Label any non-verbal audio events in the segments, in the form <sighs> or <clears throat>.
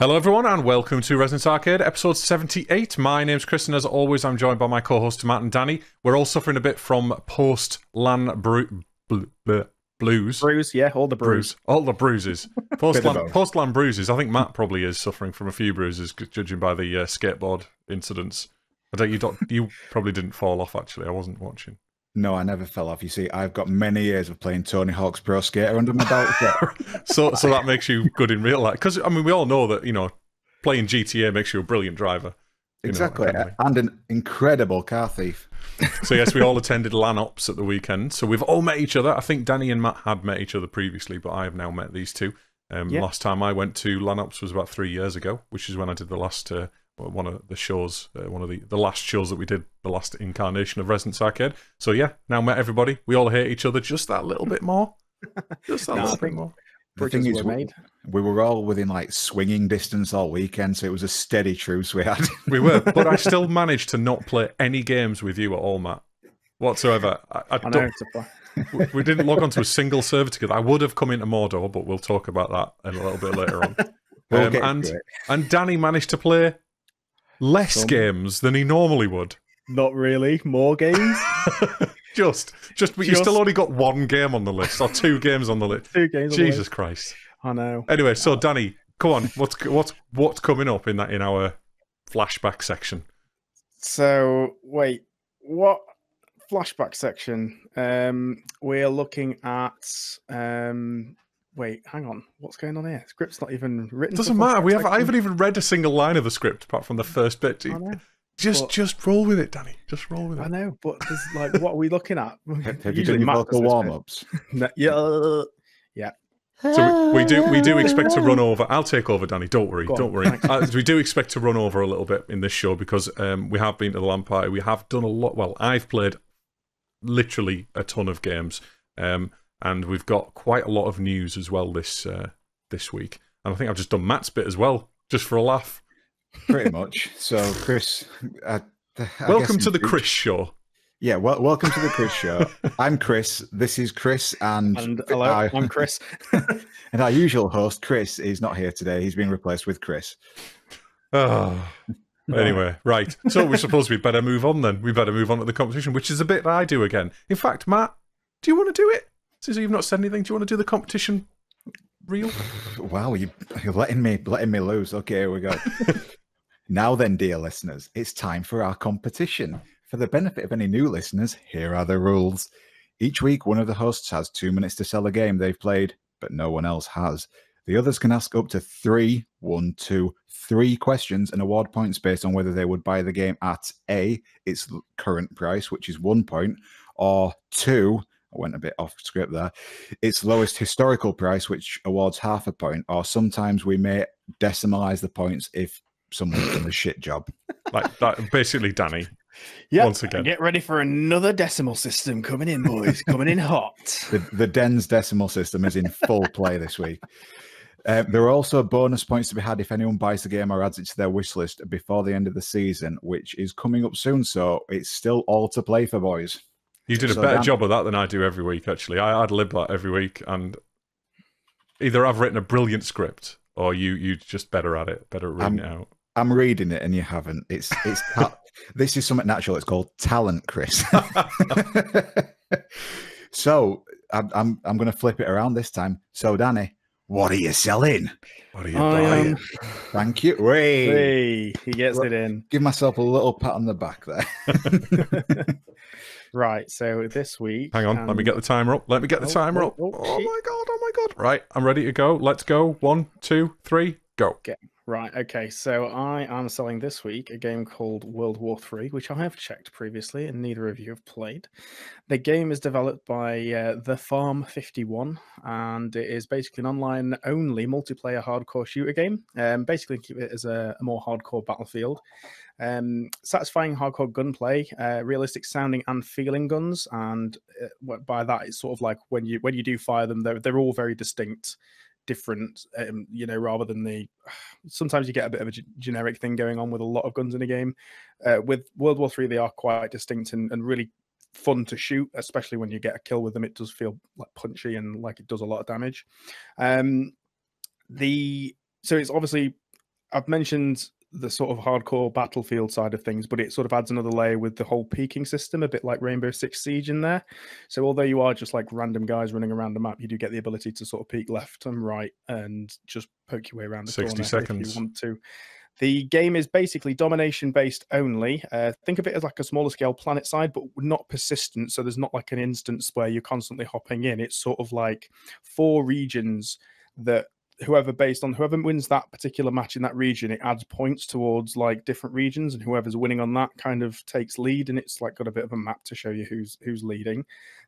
Hello, everyone, and welcome to Resonance Arcade, episode 78. My name's Chris, and as always, I'm joined by my co hosts, Matt and Danny. We're all suffering a bit from post LAN bru- bl- bl- blues. Bruise, yeah, all the bruise. Bruise. All the bruises. Post LAN, post LAN bruises. I think Matt probably is suffering from a few bruises, judging by the uh, skateboard incidents. I don't. You don't. You probably didn't fall off. Actually, I wasn't watching. No, I never fell off. You see, I've got many years of playing Tony Hawk's Pro Skater under my belt. <laughs> so- So, that makes you good in real life. Because I mean, we all know that you know playing GTA makes you a brilliant driver. You know, exactly. and an incredible car thief. <laughs> So yes, we all attended LanOps at the weekend. So we've all met each other. I think Danny and Matt had met each other previously, but I have now met these two. Um, Yeah. Last time I went to LanOps was about three years ago, which is when I did the last uh, one of the shows, uh, one of the the last shows that we did, the last incarnation of Resonance Arcade. So yeah, now met everybody. We all hate each other just that little bit more. <laughs> Just that No, little bit more. The thing is, were we, we were all within like swinging distance all weekend, so it was a steady truce we had. <laughs> We were, but I <laughs> still managed to not play any games with you at all, Matt, whatsoever. I, I I don't, it's a pl- we- we didn't log onto a single server together. I would have come into Mordor, but we'll talk about that in a little bit later on. We'll Um, and and Danny managed to play less Some. games than he normally would. Not really. More games. <laughs> Just, just, but you still only got one game on the list or two games on the list. <laughs> Two games. on the Jesus list. Christ! I know. Anyway, so Danny, come on, what's what's what's coming up in that in our flashback section? So wait, what flashback section? Um, we're looking at. Um, wait, hang on. What's going on here? Script's not even written. Doesn't matter. We flashback have. I section. haven't even read a single line of the script apart from the first bit. I know. Just, but- just roll with it, Danny. Just roll with it. I know, but there's like, what are we looking at? Have <laughs> have you done your vocal warm ups? <laughs> No, yeah. So we, we do we do expect to run over. I'll take over, Danny. Don't worry, don't worry. Uh, we do expect to run over a little bit in this show because um, we have been to the LAN party. We have done a lot. Well, I've played literally a ton of games, um, and we've got quite a lot of news as well this uh, this week. And I think I've just done Matt's bit as well, just for a laugh. Pretty much. So, Chris, I, I Welcome in to the Chris Show. Yeah, well, welcome to the Chris Show. <laughs> I'm Chris. This is Chris, and And hello, I- I'm Chris. <laughs> and our usual host, Chris, is not here today. He's been replaced with Chris. Oh. Anyway, right. So we suppose we better move on then. We better move on to the competition, which is a bit that I do again. In fact, Matt, do you want to do it? Since you've not said anything, do you want to do the competition reel? <laughs> Wow, you, you're letting me letting me lose. Okay, here we go. <laughs> now then, dear listeners, it's time for our competition. For the benefit of any new listeners, here are the rules. Each week, one of the hosts has two minutes to sell a game they've played, but no one else has. The others can ask up to three, one, two, three questions and award points based on whether they would buy the game at A, its current price, which is one point, or two, I went a bit off script there, its lowest historical price, which awards half a point, or sometimes we may decimalize the points if someone's done a shit job. <laughs> Like that, basically, Danny. Yeah. Once again. Get ready for another decimal system coming in, boys. coming in hot. <laughs> The, the Den's decimal system is in full play this week. Uh, there are also bonus points to be had if anyone buys the game or adds it to their wish list before the end of the season, which is coming up soon. So it's still all to play for, boys. You did a So better Dan- job of that than I do every week, actually. I, I'd lib that every week, and either I've written a brilliant script or you you just better at it, better at reading Um, it out. I'm reading it and you haven't. It's it's <laughs> ta- this is something natural. It's called talent, Chris. <laughs> <laughs> so I'm I'm I'm going to flip it around this time. So Danny, what are you selling? What are you I buying? am- Thank you. Wait, Hey, he gets it in. give myself a little pat on the back there. Right. So this week. Hang on, let me um, get the timer up. Let me get the Oh, timer oh, up. oh, Oh my god, oh my god. Right, I'm ready to go. Let's go. One, two, three, go. Right. Okay. So I am selling this week a game called World War Three, which I have checked previously, and neither of you have played. The game is developed by uh, The Farm Fifty One, and it is basically an online-only multiplayer hardcore shooter game. Um, basically, keep it as a, a more hardcore battlefield. Um, satisfying hardcore gunplay, uh, realistic sounding and feeling guns, and uh, by that it's sort of like when you when you do fire them, they're they're all very distinct different um, you know rather than the <sighs> sometimes you get a bit of a g- generic thing going on with a lot of guns in a game. Uh, with world war three they are quite distinct and, and really fun to shoot especially when you get a kill with them. It does feel like punchy and like it does a lot of damage. Um the so it's obviously I've mentioned the sort of hardcore battlefield side of things, but it sort of adds another layer with the whole peeking system, a bit like Rainbow Six Siege in there. So although you are just like random guys running around the map, you do get the ability to sort of peek left and right and just poke your way around the 60 corner seconds. if you want to. The game is basically domination based only. Uh, think of it as like a smaller scale PlanetSide, but not persistent. So there's not like an instance where you're constantly hopping in. It's sort of like four regions that whoever based on whoever wins that particular match in that region, it adds points towards like different regions, and whoever's winning on that kind of takes lead, and it's like got a bit of a map to show you who's who's leading.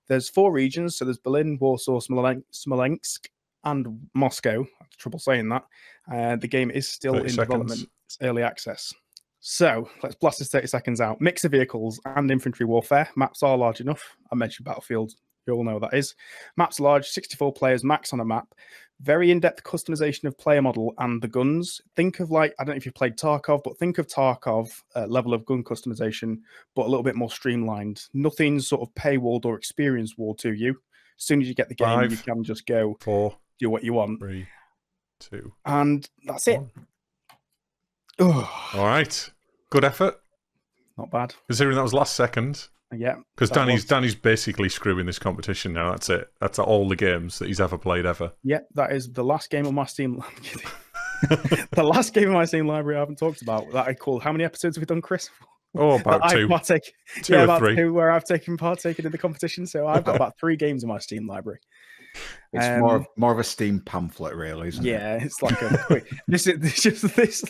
There's four regions, so there's Berlin, Warsaw, Smolensk, and Moscow. I have trouble saying that. Uh, the game is still in seconds. development. It's early access. So let's blast this 30 seconds out. Mix of vehicles and infantry warfare. Maps are large enough. I mentioned Battlefield. You all know what that is. Maps large, 64 players max on a map. Very in-depth customization of player model and the guns. Think of like I don't know if you've played Tarkov, but think of Tarkov uh, level of gun customization, but a little bit more streamlined. Nothing sort of paywalled or experience walled to you. As soon as you get the game, you can just go Four, do what you want, three, two. and that's it. one. Oh, All right. Good effort. not bad. Considering that was last second. Yeah, Because Danny's was- Danny's basically screwing this competition now. That's it. That's all the games that he's ever played ever. yeah. That is the last game of my Steam. <laughs> I'm kidding. <laughs> the last game of my Steam library I haven't talked about that I call. How many episodes have we done, Chris? Oh, That about I've two, partake- two yeah, or about three. two where I've taken partaken in the competition. So I've got about three games in my Steam library. It's more Um, of, more of a Steam pamphlet, really, isn't it? Yeah, it's like a quick. this is it's just this.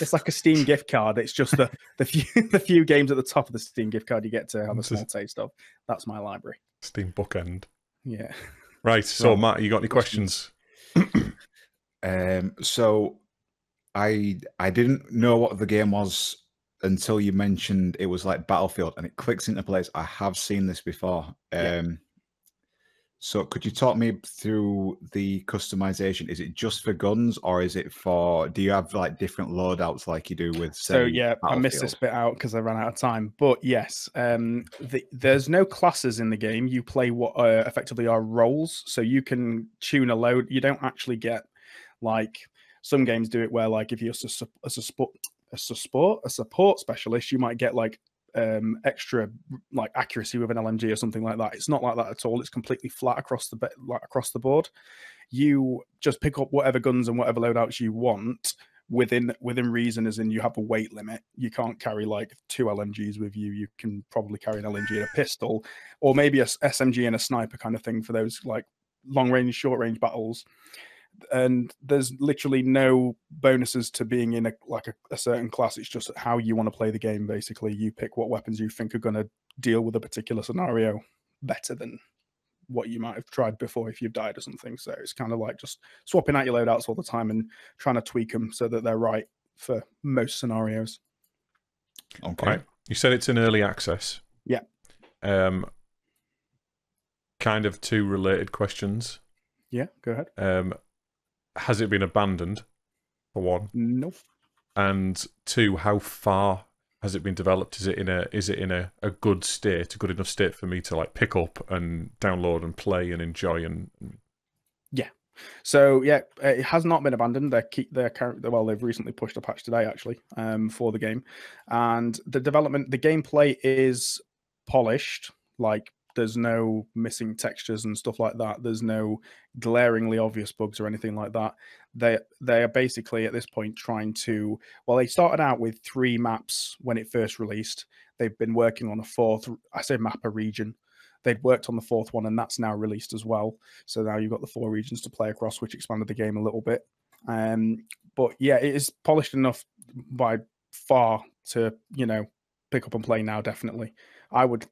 It's like a Steam gift card. It's just the <laughs> the few <laughs> the few games at the top of the Steam gift card you get to have a small taste of. That's my library. Steam bookend. Yeah. Right. So, Right. Matt, you got any questions? <clears throat> Um, so I I didn't know what the game was until you mentioned it was like Battlefield, and it clicks into place. I have seen this before. Um, Yeah. So could you talk me through the customization? Is it just for guns, or is it for? Do you have like different loadouts like you do with? So yeah, I missed this bit out because I ran out of time. But yes, um, the, there's no classes in the game. You play what uh, effectively are roles, so you can tune a load. You don't actually get like some games do it where like if you're a, a support a support a support specialist, you might get like um extra like accuracy with an LMG or something like that. It's not like that at all. It's completely flat across the be- like across the board. You just pick up whatever guns and whatever loadouts you want within within reason as in you have a weight limit you can't carry like two lmgs with you you can probably carry an lmg and a pistol or maybe a smg and a sniper kind of thing for those like long range short range battles and there's literally no bonuses to being in a like a, a certain class it's just how you want to play the game basically you pick what weapons you think are going to deal with a particular scenario better than what you might have tried before if you've died or something so it's kind of like just swapping out your loadouts all the time and trying to tweak them so that they're right for most scenarios Okay. Right. You said it's an early access. Yeah. Um. Kind of two related questions. yeah go ahead Um, has it been abandoned? For one, nope and two, how far has it been developed? Is it in a is it in a, a good state, a good enough state for me to like pick up and download and play and enjoy and yeah. So yeah, it has not been abandoned. They're keep their current well, they've recently pushed a patch today actually um, for the game, and the development, the gameplay is polished. Like there's no missing textures and stuff like that. There's no glaringly obvious bugs or anything like that. They they are basically at this point trying to. Well, they started out with three maps when it first released. They've been working on a fourth. I say map a region. They'd worked on the fourth one, and that's now released as well. So now you've got the four regions to play across, which expanded the game a little bit. Um, but yeah, it is polished enough by far to you know pick up and play now. Definitely, I would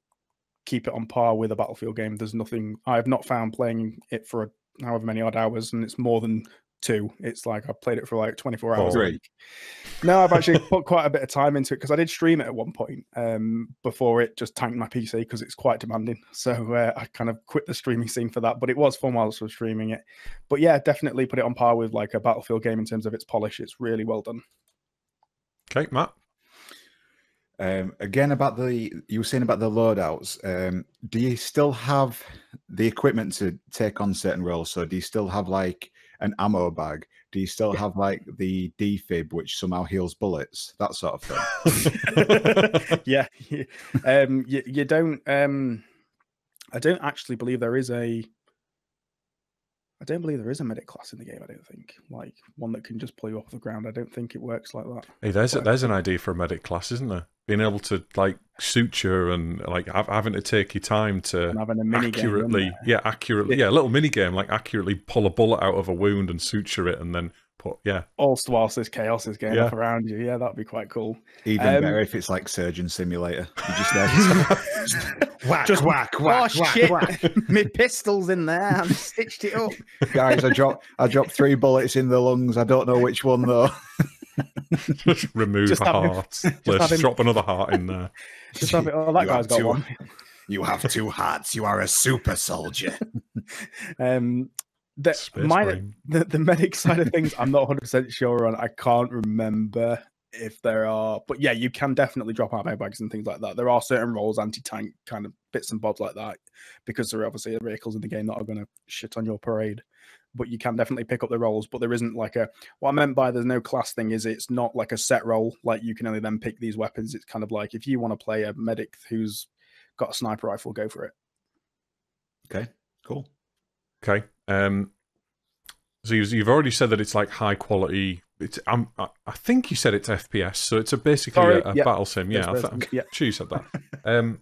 keep it on par with a Battlefield game. There's nothing I have not found playing it for however many odd hours, and it's more than two. It's like I've played it for like 24 hours. a. No, I've actually put quite a bit of time into it because I did stream it at one point um, before it just tanked my PC because it's quite demanding. <laughs> So uh, I kind of quit the streaming scene for that, but it was fun whilst I was streaming it. But yeah, definitely put it on par with like a Battlefield game in terms of its polish. It's really well done. okay, Matt. Um, again, about the you were saying about the loadouts. Um, do you still have the equipment to take on certain roles? So, do you still have like an ammo bag? do you still have like the defib which somehow heals bullets, that sort of thing? <laughs> yeah, <laughs> um, you, you don't. Um, I don't actually believe there is a. I don't believe there is a medic class in the game. I don't think like one that can just pull you off the ground. I don't think it works like that. Hey, there's a, there's an idea for a medic class, isn't there? Being able to like suture and like hav- having to take your time to having a mini accurately, game. yeah, accurately, yeah, a little mini game, like accurately pull a bullet out of a wound and suture it, and then put, yeah, Also, whilst this chaos is going Yeah. off around you, yeah, that'd be quite cool. Even Um, better if it's like Surgeon Simulator. You just there. <laughs> whack, Just- whack, whack, oh whack, shit! whack. <laughs> My pistol's in there. I stitched it up. <laughs> Guys, I dropped I dropped three bullets in the lungs. I don't know which one though. just remove Just a have him- heart. have Let's him- drop another heart in there. Just have it. Oh, that You guy's have got two- one. You have two hearts. You are a super soldier. Um, the, my, <laughs> the the medic side of things, I'm not 100 percent sure on. I can't remember if there are, but yeah, you can definitely drop out bags and things like that. There are certain roles, anti-tank kind of bits and bobs like that, because there are obviously vehicles in the game that are going to shit on your parade. But you can definitely pick up the roles. But there isn't like a what I meant by there's no class thing is it's not like a set role. Like you can only then pick these weapons. It's kind of like if you want to play a medic who's got a sniper rifle, go for it. Okay, cool. Okay. Um, so you've, you've already said that it's like high quality. It's um, I, think you said it's FPS, so it's a basically Sorry, a, a yeah. battle sim. Yeah, I th- sure you said that. <laughs> Um,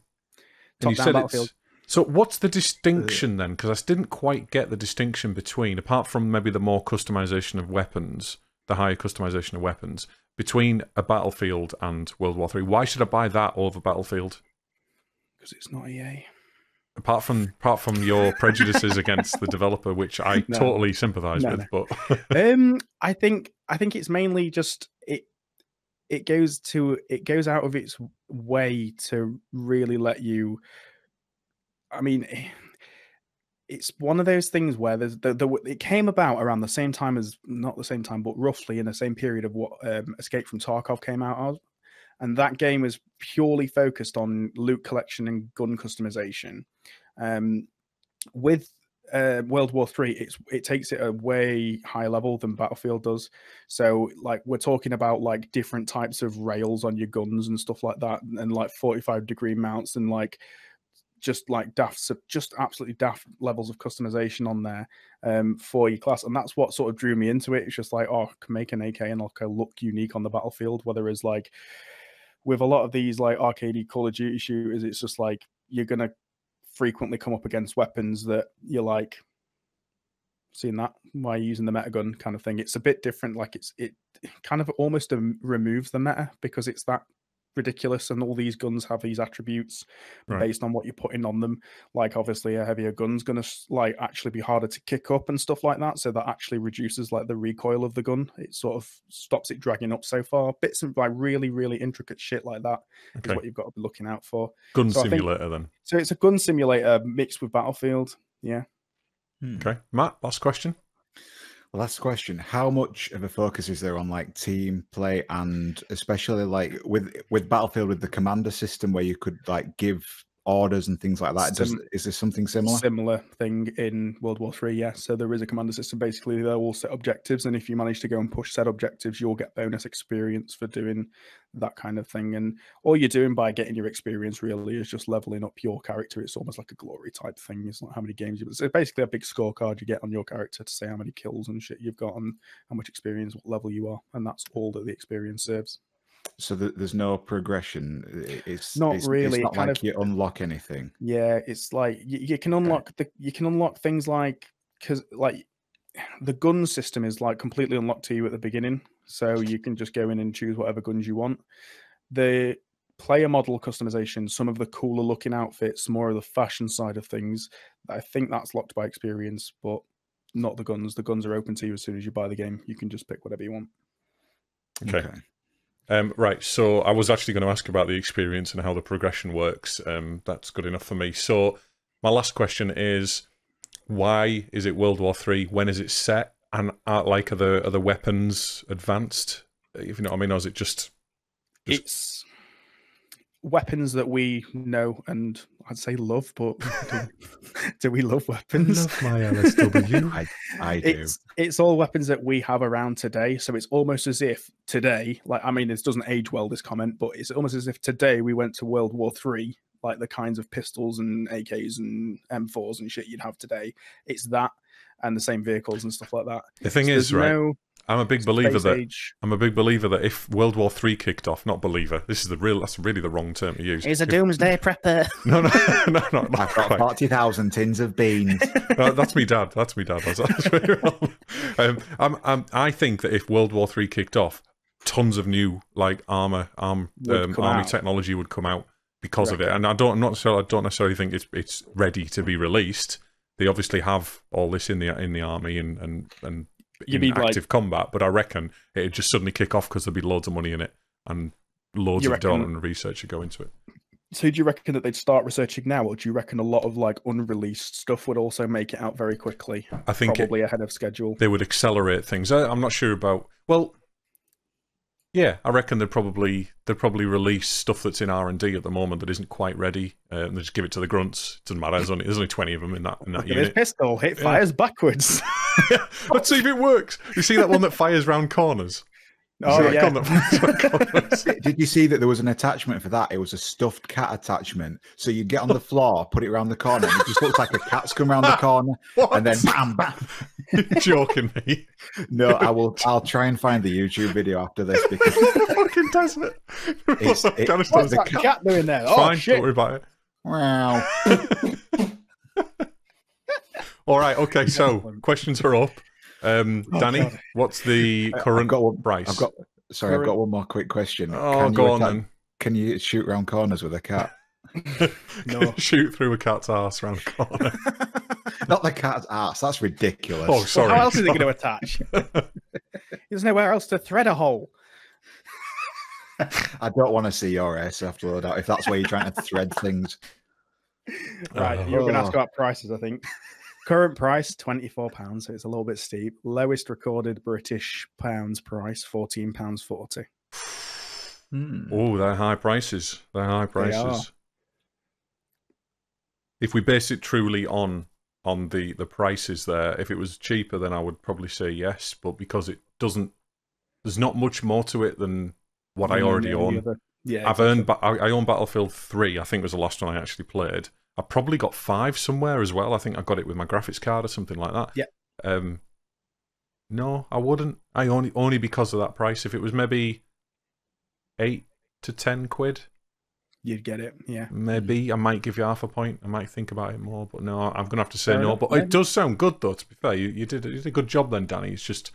and you said it's so. What's the distinction then? Because I didn't quite get the distinction between, apart from maybe the more customization of weapons, the higher customization of weapons, between a Battlefield and World War Three. Why should I buy that over Battlefield? because it's not EA. Apart from apart from your prejudices against the developer, which I <laughs> No. totally sympathise No, with, but <laughs> um, I think I think it's mainly just it. It goes to it goes out of its way to really let you. I mean, <sighs> it's one of those things where there's the, the it came about around the same time as not the same time, but roughly in the same period of what um, Escape from Tarkov came out of, and that game was purely focused on loot collection and gun customization. Um, with uh, World War Three, it's it takes it a way higher level than Battlefield does. So, like, we're talking about like different types of rails on your guns and stuff like that, and, and, like forty-five degree mounts and like just like daft, just absolutely daft levels of customization on there um, for your class, and that's what sort of drew me into it. It's just like, oh, I can make an AK and look unique on the battlefield. Whether it's like with a lot of these like arcade Call of Duty shooters, it's just like you're gonna frequently come up against weapons that you're like seeing that? Why using the meta gun? kind of thing. It's a bit different like it's it kind of almost removes the meta because it's that ridiculous and all these guns have these attributes Right. based on what you're putting on them like obviously a heavier gun's going to like actually be harder to kick up and stuff like that so that actually reduces like the recoil of the gun it sort of stops it dragging up so far bits of like really really intricate shit like that is Okay. what you've got to be looking out for gun So I think- simulator then. so it's a gun simulator mixed with Battlefield. Yeah. Hmm. Okay, Matt. Last question. The question. How much of a focus is there on like team play and especially like with with Battlefield with the commander system where you could like give orders and things like that? Does, is there something similar? Similar thing in World War Three, yeah. So there is a commander system. Basically, they're all set objectives, and if you manage to go and push set objectives, you'll get bonus experience for doing that kind of thing. And all you're doing by getting your experience really is just leveling up your character. It's almost like a glory type thing. It's not how many games you. It's basically a big scorecard you get on your character to say how many kills and shit you've got and how much experience, what level you are, and that's all that the experience serves. So th- there's no progression. It's Not it's, really, It's not like of- you unlock anything. Yeah, it's like you, you can unlock the you can unlock things like because like the gun system is like completely unlocked to you at the beginning, so you can just go in and choose whatever guns you want. The player model customization, some of the cooler looking outfits, more of the fashion side of things. I think that's locked by experience, but not the guns. The guns are open to you as soon as you buy the game. You can just pick whatever you want. Okay. Um, right. So I was actually going to ask about the experience and how the progression works. Um, that's good enough for me. So my last question is, why is it World War Three? When is it set? And are, like, are the are the weapons advanced? If you know what I mean, or is it just Just- It's weapons that we know and I'd say love, but <laughs> do, do we love weapons? Love my LSW. <laughs> I, I do. it's it's all weapons that we have around today. So it's almost as if today, like I mean, this doesn't age well this comment, but it's almost as if today we went to World War Three, like the kinds of pistols and AKs and M4s and shit you'd have today. It's that and the same vehicles and stuff like that. the thing So is, right? no I'm a big believer that age. I'm a big believer that if World War Three kicked off, not believer. This is the real. That's really the wrong term to use. He's a If- doomsday prepper. <laughs> No, no, no, no, not I've got 40,000 tins of beans. <laughs> Uh, that's me dad. That's me dad. That's, that's very <laughs> wrong. Um, I'm, I'm, I think that if World War Three kicked off, tons of new like armor, arm, um, army out. technology would come out because of it. And I don't, I'm not necessarily, I don't necessarily think it's it's ready to be released. They obviously have all this in the in the army and and and You in mean, like- active combat, but I reckon it'd just suddenly kick off because there'd be loads of money in it and loads of reckon- development and research would go into it. So do you reckon that they'd start researching now, or do you reckon a lot of like unreleased stuff would also make it out very quickly, I think it, probably ahead of schedule? they would accelerate things. I, I'm not sure about. Well, yeah, I reckon they'd probably they'd probably release stuff that's in R and D at the moment that isn't quite ready, uh, and they just give it to the grunts. It doesn't matter. There's only there's only twenty of them in that in that Look at this unit. pistol. It Yeah. fires backwards. <laughs> Let's see if it works. You see that one that <laughs> fires round corners? Oh yeah. gun that fires round corners? Did you see that there was an attachment for that? It was a stuffed cat attachment. So you get on the floor, put it around the corner, and it just looks like a cat's come around the <laughs> corner, What? and then bam, bam. <laughs> You're joking me? No, I will. I'll try and find the YouTube video after this <laughs> because fucking does it? It's- it-. What's that cat- cat doing there? Oh Fine, shit! don't worry about it. wow. All right, okay. So questions are up. Um, Oh, Danny, God. what's the I've current got one- price? I've got. Sorry, I've got one more quick question. Oh, Can you go on attack- then. Can you shoot round corners with a cat? <laughs> <laughs> No. <laughs> Shoot through a cat's ass round a corner. Not the cat's ass. That's ridiculous. Oh, Well, sorry. how else is it going to attach? There's nowhere else to thread a hole. I don't want to see your ass after all that. if that's where you're trying to thread things. Right, Oh. you're going to ask about prices, I think. Current price twenty four pounds, so it's a little bit steep. Lowest recorded British pounds price fourteen pounds forty. Hmm. Oh, they're high prices. They're high They are. prices. If we base it truly on on the the prices there, if it was cheaper, then I would probably say yes. But because it doesn't, there's not much more to it than what I And then already own. other- Yeah, I've exactly. earned. Ba- I I own Battlefield Three. I think was the last one I actually played. I probably got five somewhere as well. I think I got it with my graphics card or something like that. Yeah. Um. No, I wouldn't. I only only because of that price. If it was maybe eight to ten quid, You'd get it. Yeah. maybe I might give you half a point. I might think about it more, but no, I'm gonna have to say Fair no. enough, But yeah. it does sound good though. To be fair, you, you did you did a good job then, Danny. It's just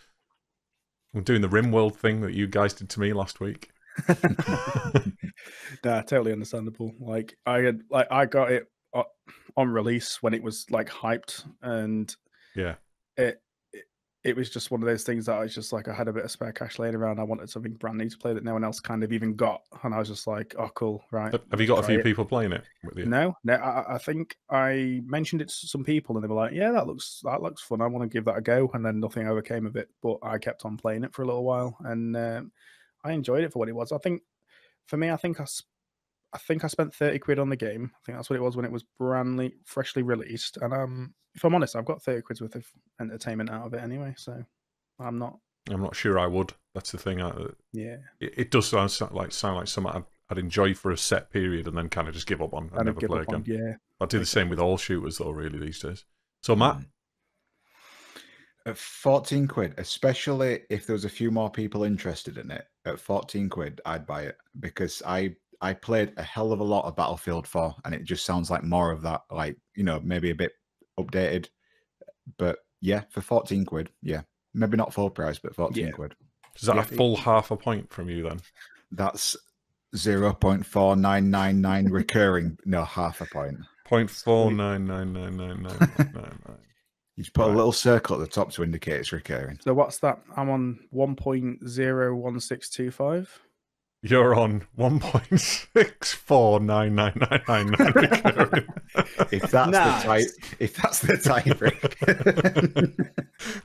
I'm doing the RimWorld thing that you guys did to me last week. <laughs> Nah, totally understandable. Like I had, like I got it o- on release when it was like hyped, and Yeah. it, it it was just one of those things that I was just like I had a bit of spare cash laying around. I wanted something brand new to play that no one else kind of even got, and I was just like, oh, cool, right. Have you got a few it. people playing it with you? No, no. I, I think I mentioned it to some people, and they were like, "Yeah, that looks that looks fun. I want to give that a go." And then nothing ever came of it. But I kept on playing it for a little while, and um, I enjoyed it for what it was. I think for me, I think I, I think I spent thirty quid on the game. I think that's what it was when it was brand new, freshly released. And um, if I'm honest, I've got thirty quid's worth of entertainment out of it anyway. So I'm not. I'm not sure I would. That's the thing. I, Yeah, it, it does sound like sound like something I'd, I'd enjoy for a set period and then kind of just give up on and I'd never play up on. again. Yeah, I do the same with all shooters though, really these days. So Matt, At 14 quid, especially if there was a few more people interested in it, at 14 quid, I'd buy it because I I played a hell of a lot of Battlefield 4 and it just sounds like more of that, like, you know, maybe a bit updated. But yeah, for 14 quid, yeah. Maybe not full price, but 14 Yeah. quid. is that Yeah. a full half a point from you then? That's 0.4999 recurring. No, half a point. Point four nine nine nine nine nine nine nine. <laughs> You just put Right. a little circle at the top to indicate it's recurring. So what's that? I'm on one point zero one six two five. You're on one point six four nine nine nine nine nine. If that's Nice. the type, if that's the type,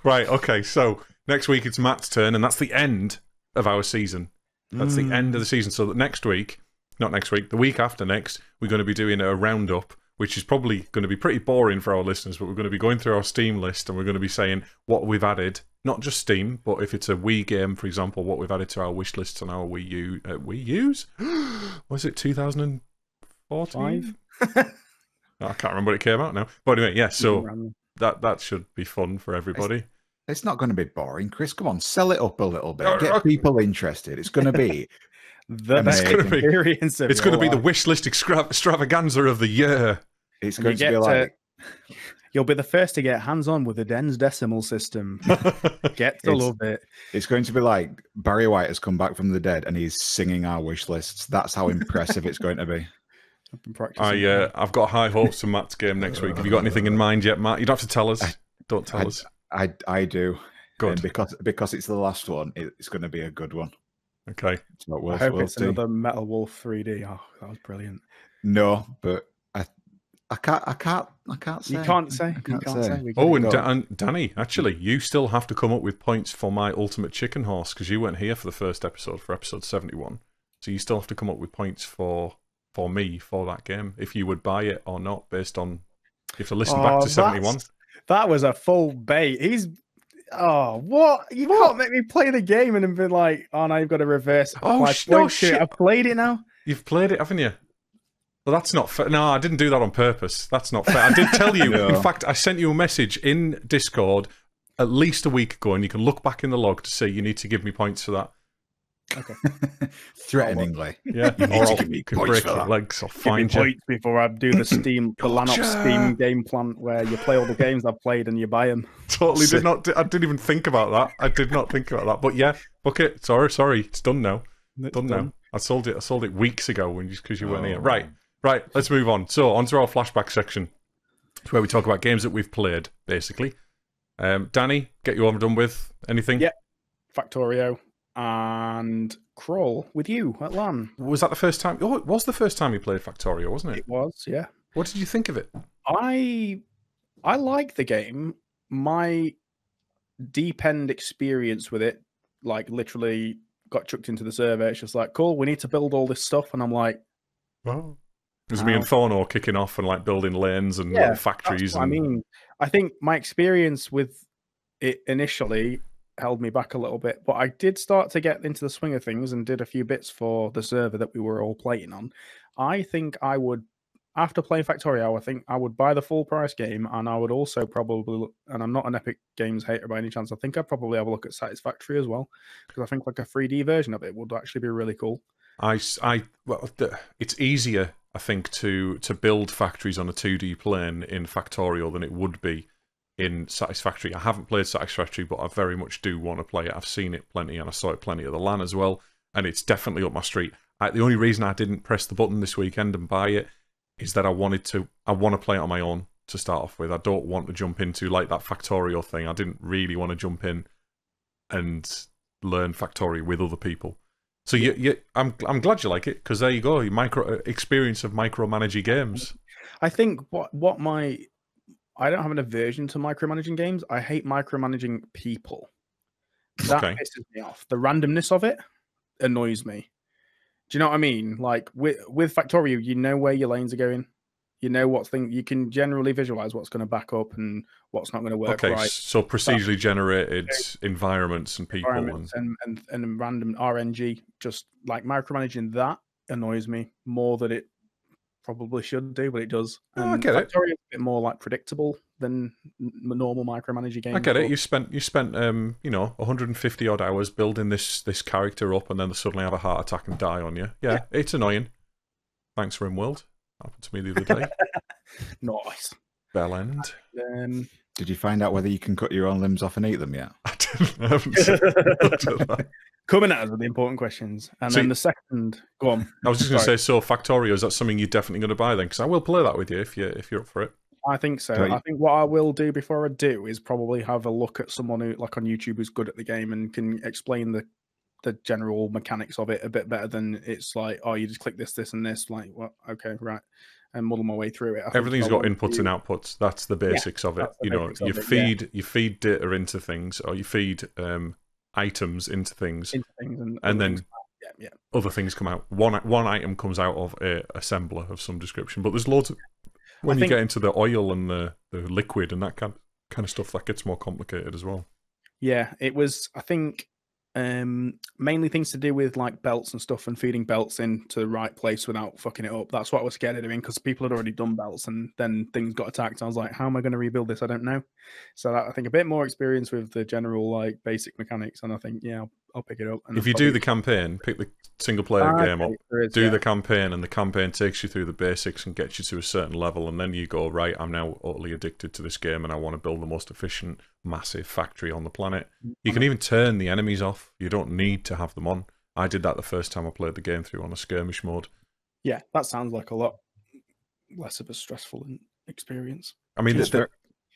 right. Okay. So next week it's Matt's turn, and that's the end of our season. That's the end of the season. So that next week not next week, the week after next, we're going to be doing a roundup, which is probably going to be pretty boring for our listeners, but we're going to be going through our Steam list and we're going to be saying what we've added, not just Steam, but if it's a Wii game, for example, what we've added to our wish lists on our Wii U. Uh, Wii U's? <gasps> Was it 2014? <laughs> I can't remember when it came out now. But anyway, yeah, so that, that should be fun for everybody. It's not going to be boring, Chris. Come on, sell it up a little bit. Get okay. people interested. It's going to be <laughs> the best It's gonna be- experience of It's going to your be the wish list extra- extravaganza of the year. it's going to be get like You'll be the first to get hands on with the Denz decimal system. <laughs> Get to It's- love it. it's going to be like Barry White has come back from the dead and he's singing our wish lists. That's how impressive it's going to be. <laughs> I've been practicing. I uh, I've got high hopes for Matt's game next week. Have you got anything in mind yet, Matt? You don't have to tell us. Don't tell I- us. I I do. Good. And because because it's the last one, it's going to be a good one. Okay. So I we'll, hope we'll it's see. another Metal Wolf 3D. Oh, that was brilliant. No, but I I can't I can't I can't say. You can't say. I can't can't say. say. Oh, and. Da- and Danny, actually, you still have to come up with points for my ultimate chicken horse because you weren't here for the first episode for episode seventy-one. So you still have to come up with points for for me for that game if you would buy it or not based on. You have to listen back Oh, to seventy-one. That was a full bait. He's. Oh, what? You can't make me play the game and then be like, oh, now you've got to reverse. Oh, apply sh- no points to it. shit. I've played it now. You've played it, haven't you? Well, that's not fair. No, I didn't do that on purpose. That's not fair. I did tell you. <laughs> No. In fact, I sent you a message in Discord at least a week ago, and you can look back in the log to see you need to give me points for that. Okay. <laughs> Threateningly. Oh, yeah, <laughs> You need or to I'll give me can points break for your that. legs. I'll Give me find you. points before I do the Steam, <clears throat> the LanOps Steam game plan where you play all the games I've played and you buy them. Totally Sick. did not. I didn't even think about that. I did not think about that. But yeah, book it. Sorry, sorry, it's done now. Done now. I sold it. I sold it weeks ago when because you weren't here. Oh. Right, right. Let's move on. So onto our flashback section, it's where we talk about games that we've played, basically. Um, Danny, get you on done with anything? Yeah. Factorio and Crawl with you at LAN. Was that the first time? Oh, it was the first time you played Factorio, wasn't it? It was, yeah. What did you think of it? I I like the game. My deep end experience with it, like literally got chucked into the server. It's just like, cool, we need to build all this stuff, and I'm like, Wow. Was me and? Thornor kicking off and like building lanes and Yeah, factories. what I mean. I think my experience with it initially held me back a little bit, but I did start to get into the swing of things and did a few bits for the server that we were all playing on. I think I would, after playing Factorio, I think I would buy the full price game, and I would also probably, look- and I'm not an Epic Games hater by any chance. I think I'd probably have a look at Satisfactory as well because I think like a 3D version of it would actually be really cool. I, s- I- well, it's easier, I think, to to build factories on a 2D plane in Factorio than it would be in Satisfactory. I haven't played Satisfactory, but I very much do want to play it. I've seen it plenty, and I saw it plenty at the LAN as well, and it's definitely up my street. I, the only reason I didn't press the button this weekend and buy it is that I wanted to. I want to play it on my own to start off with. I don't want to jump into like that Factorio thing. I didn't really want to jump in and learn Factorio with other people. So you, you, I'm, I'm glad you like it because there you go, your micro uh, experience of micromanaging games. I think what what my I don't have an aversion to micromanaging games. I hate micromanaging people. That Okay. pisses me off. The randomness of it annoys me. Do you know what I mean? Like with with Factorio, you know where your lanes are going. You know what thing you can generally visualize what's going to back up and what's not going to work Okay, right. so procedurally generated environments and people, and Environments and, and and random RNG, just like micromanaging that annoys me more than it probably should do, but it does. I And get it. A bit more like predictable than normal micromanaging games. I get it. You spent you spent um you know 150 odd hours building this this character up, and then they suddenly have a heart attack and die on you. Yeah, it's annoying. Thanks, RimWorld. Happened to me the other day. <laughs> Nice. Bell end. Um, Did you find out whether you can cut your own limbs off and eat them yet? <laughs> I didn't. I haven't seen- that. <laughs> coming at us with the important questions, and So then the second, go on. I was just going to say, so Factorio is that something you're definitely going to buy then? Because I will play that with you if you if you're up for it. I think so. Don't I think what I will do before I do is probably have a look at someone who, like on YouTube, who's good at the game and can explain the the general mechanics of it a bit better than it's like, oh, you just click this, this, and this. Like, well, okay, right, and muddle my way through it. I Everything's got inputs and outputs. That's the basics of it. You know, you it, yeah. feed you feed data into things, or you feed um, items into things, into things and, and then yeah, yeah. other things come out. One one item comes out of a assembler of some description, but there's loads. Of, when I you think- get into the oil and the, the liquid and that kind kind of stuff, that gets more complicated as well. Yeah, it was. I think um, mainly things to do with like belts and stuff and feeding belts into the right place without fucking it up. That's what I was scared of doing because people had already done belts and then things got attacked. I was like, how am I going to rebuild this? I don't know. So that, I think a bit more experience with the general like basic mechanics, and I think yeah, I'll, I'll pick it up. And If you do the campaign, pick the single player Ah, game up, okay, there is, do yeah. the campaign, and the campaign takes you through the basics and gets you to a certain level, and then you go right. I'm now utterly addicted to this game, and I want to build the most efficient, massive factory on the planet. You can even turn the enemies off. You don't need to have them on. I did that the first time I played the game through on a skirmish mode. yeah, that sounds like a lot less of a stressful experience. I mean, they're,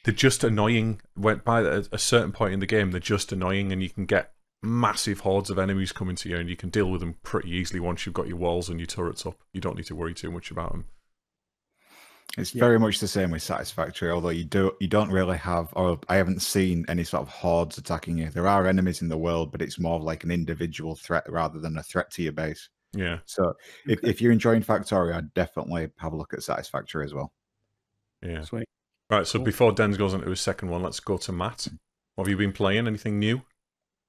they're just annoying. Went by a, a certain point in the game, they're just annoying, and you can get massive hordes of enemies coming to you, and you can deal with them pretty easily once you've got your walls and your turrets up. You don't need to worry too much about them. It's Yeah. very much the same with Satisfactory, although you do you don't really have, or I haven't seen any sort of hordes attacking you. There are enemies in the world, but it's more of like an individual threat rather than a threat to your base. Yeah. So if, Okay. if you're enjoying Factorio, I'd definitely have a look at Satisfactory as well. Yeah. Sweet. Right. So Cool. before Denz goes into his second one, let's go to Matt. What have you been playing? Anything new?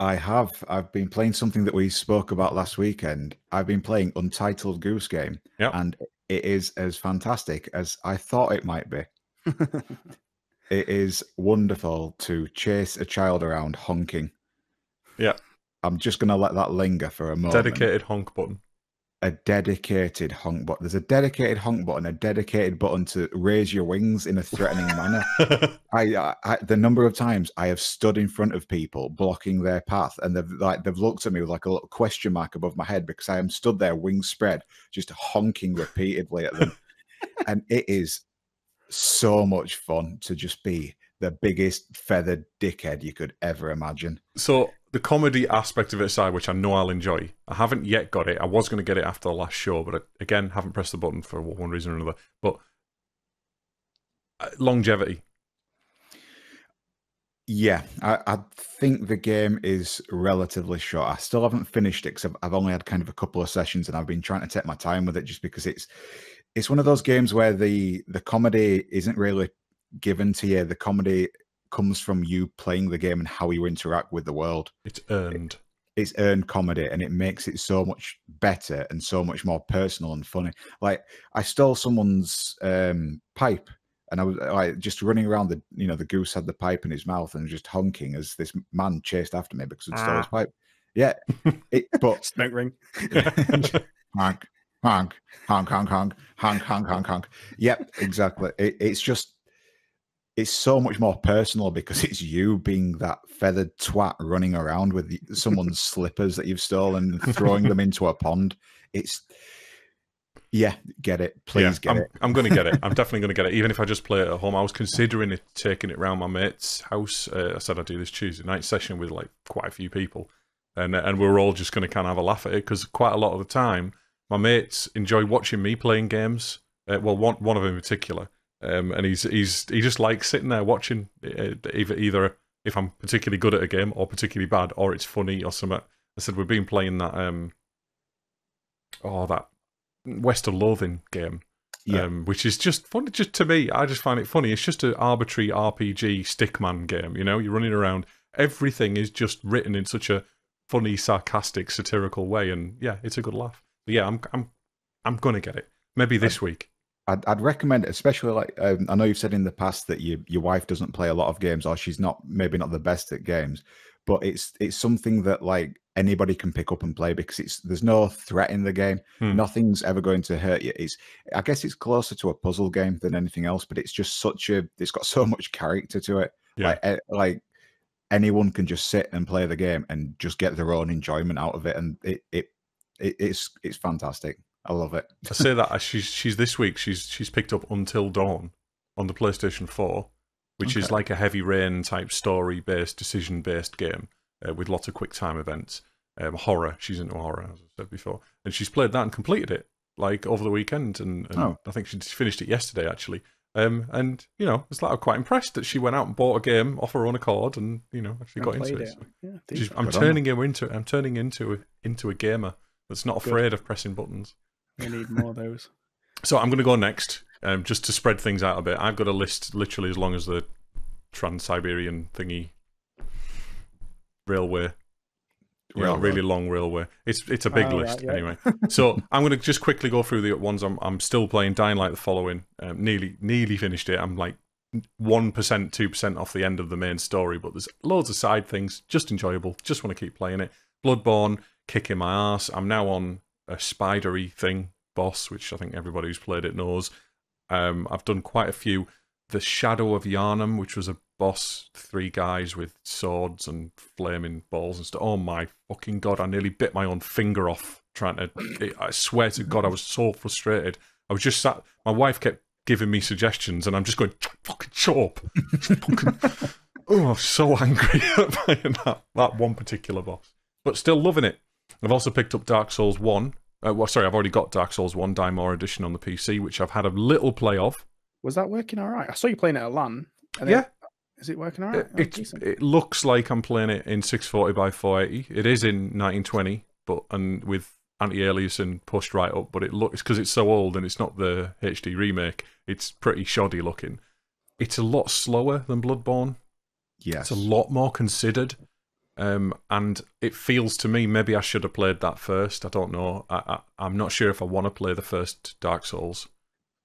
I have. I've been playing something that we spoke about last weekend. I've been playing Untitled Goose Game, Yep. and it is as fantastic as I thought it might be. <laughs> It is wonderful to chase a child around honking. Yeah. I'm just going to let that linger for a moment. Dedicated honk button. A dedicated honk button. There's a dedicated honk button, a dedicated button to raise your wings in a threatening <laughs> manner. I, I, I the number of times I have stood in front of people blocking their path, and they've like they've looked at me with like a little question mark above my head because I am stood there, wings spread, just honking repeatedly at them, <laughs> and it is so much fun to just be the biggest feathered dickhead you could ever imagine. so the comedy aspect of it aside, which I know I'll enjoy, I haven't yet got it. I was going to get it after the last show, but I, again, haven't pressed the button for one reason or another. But uh, longevity. Yeah, I, I think the game is relatively short. I still haven't finished it because I've, I've only had kind of a couple of sessions, and I've been trying to take my time with it just because it's it's one of those games where the the comedy isn't really given to you. The comedy comes from you playing the game and how you interact with the world. It's earned. It's earned comedy, and it makes it so much better and so much more personal and funny. Like I stole someone's um, pipe and I was like just running around the you know the goose had the pipe in his mouth and just honking as this man chased after me because I'd stole his pipe. Yeah, <laughs> it, but Smoke ring. <laughs> honk, honk, honk, honk, honk, honk, honk, honk, honk. Yep, exactly. It, it's just it's so much more personal because <laughs> it's you being that feathered twat running around with someone's <laughs> slippers that you've stolen and throwing them into a pond. It's yeah, get it, please yeah, get I'm, it. I'm going to get it. <laughs> I'm definitely going to get it, even if I just play it at home. I was considering it, taking it round my mate's house. Uh, I said I'd do this Tuesday night session with like quite a few people, and and we're all just going to kind of have a laugh at it because quite a lot of the time, my mates enjoy watching me playing games. Uh, well, one one of them in particular, um, and he's he's he just likes sitting there watching uh, either either if I'm particularly good at a game or particularly bad, or it's funny or something. I said we've been playing that um, oh that West of Loathing game Yeah. um, which is just funny Just to me, I just find it funny. It's just an arbitrary RPG stickman game. You know, you're running around. Everything is just written in such a funny, sarcastic, satirical way, and yeah, it's a good laugh. But yeah, I'm I'm I'm gonna get it. Maybe this week. I'd, I'd recommend it, especially like um, I know you've said in the past that you, your wife doesn't play a lot of games, or she's not maybe not the best at games. But it's it's something that like anybody can pick up and play because it's there's no threat in the game. Hmm. Nothing's ever going to hurt you. It's I guess it's closer to a puzzle game than anything else, but it's just such a it's got <laughs> so much character to it. Yeah. Like eh, like anyone can just sit and play the game and just get their own enjoyment out of it, and it it, it it's it's fantastic. I love it. I say that <laughs> she's she's this week. She's she's picked up Until Dawn on the PlayStation Four, which is like a heavy rain type story based, decision based game uh, with lots of quick time events. Um, horror. She's into horror, as I said before, and she's played that and completed it like over the weekend, and, and Oh. I think she finished it yesterday actually. Um, and you know, it's like I'm quite impressed that she went out and bought a game off her own accord, and you know, actually got into it. it. Yeah, She's. I'm Good on her. turning her into I'm turning into a, into a gamer that's not Good. afraid of pressing buttons. We need more of those. So I'm going to go next, um, just to spread things out a bit. I've got a list literally as long as the Trans Siberian thingy railway. You know, Railroad. really long railway. It's it's a big Oh, right, list yeah. anyway. <laughs> So I'm going to just quickly go through the ones I'm I'm still playing. Dying Light: The Following. Um, nearly nearly finished it. I'm like one percent, two percent off the end of the main story, but there's loads of side things. Just enjoyable. Just want to keep playing it. Bloodborne, kicking my ass. I'm now on a spidery thing boss, which I think everybody who's played it knows. Um, I've done quite a few. The Shadow of Yharnam, which was a boss, three guys with swords and flaming balls and stuff. Oh my fucking god! I nearly bit my own finger off trying to. I swear to God, I was so frustrated. I was just sat. My wife kept giving me suggestions, and I'm just going fucking chop. <laughs> oh, I'm so angry <laughs> at that that one particular boss, but still loving it. I've also picked up Dark Souls One. Uh, well, sorry, I've already got Dark Souls One Die More Edition on the PC, which I've had a little play of. Was that working all right? I saw you playing it at LAN. Yeah. it- Is it working all right? It, Oh, it, it looks like I'm playing it in 640 by 480. It is in 1920, but and with anti-alias and pushed right up. But it looks because it's so old and it's not the HD remake. It's pretty shoddy looking. It's a lot slower than Bloodborne. Yes. It's a lot more considered. Um, and it feels to me maybe I should have played that first. I don't know. I, I, I'm not sure if I want to play the first Dark Souls.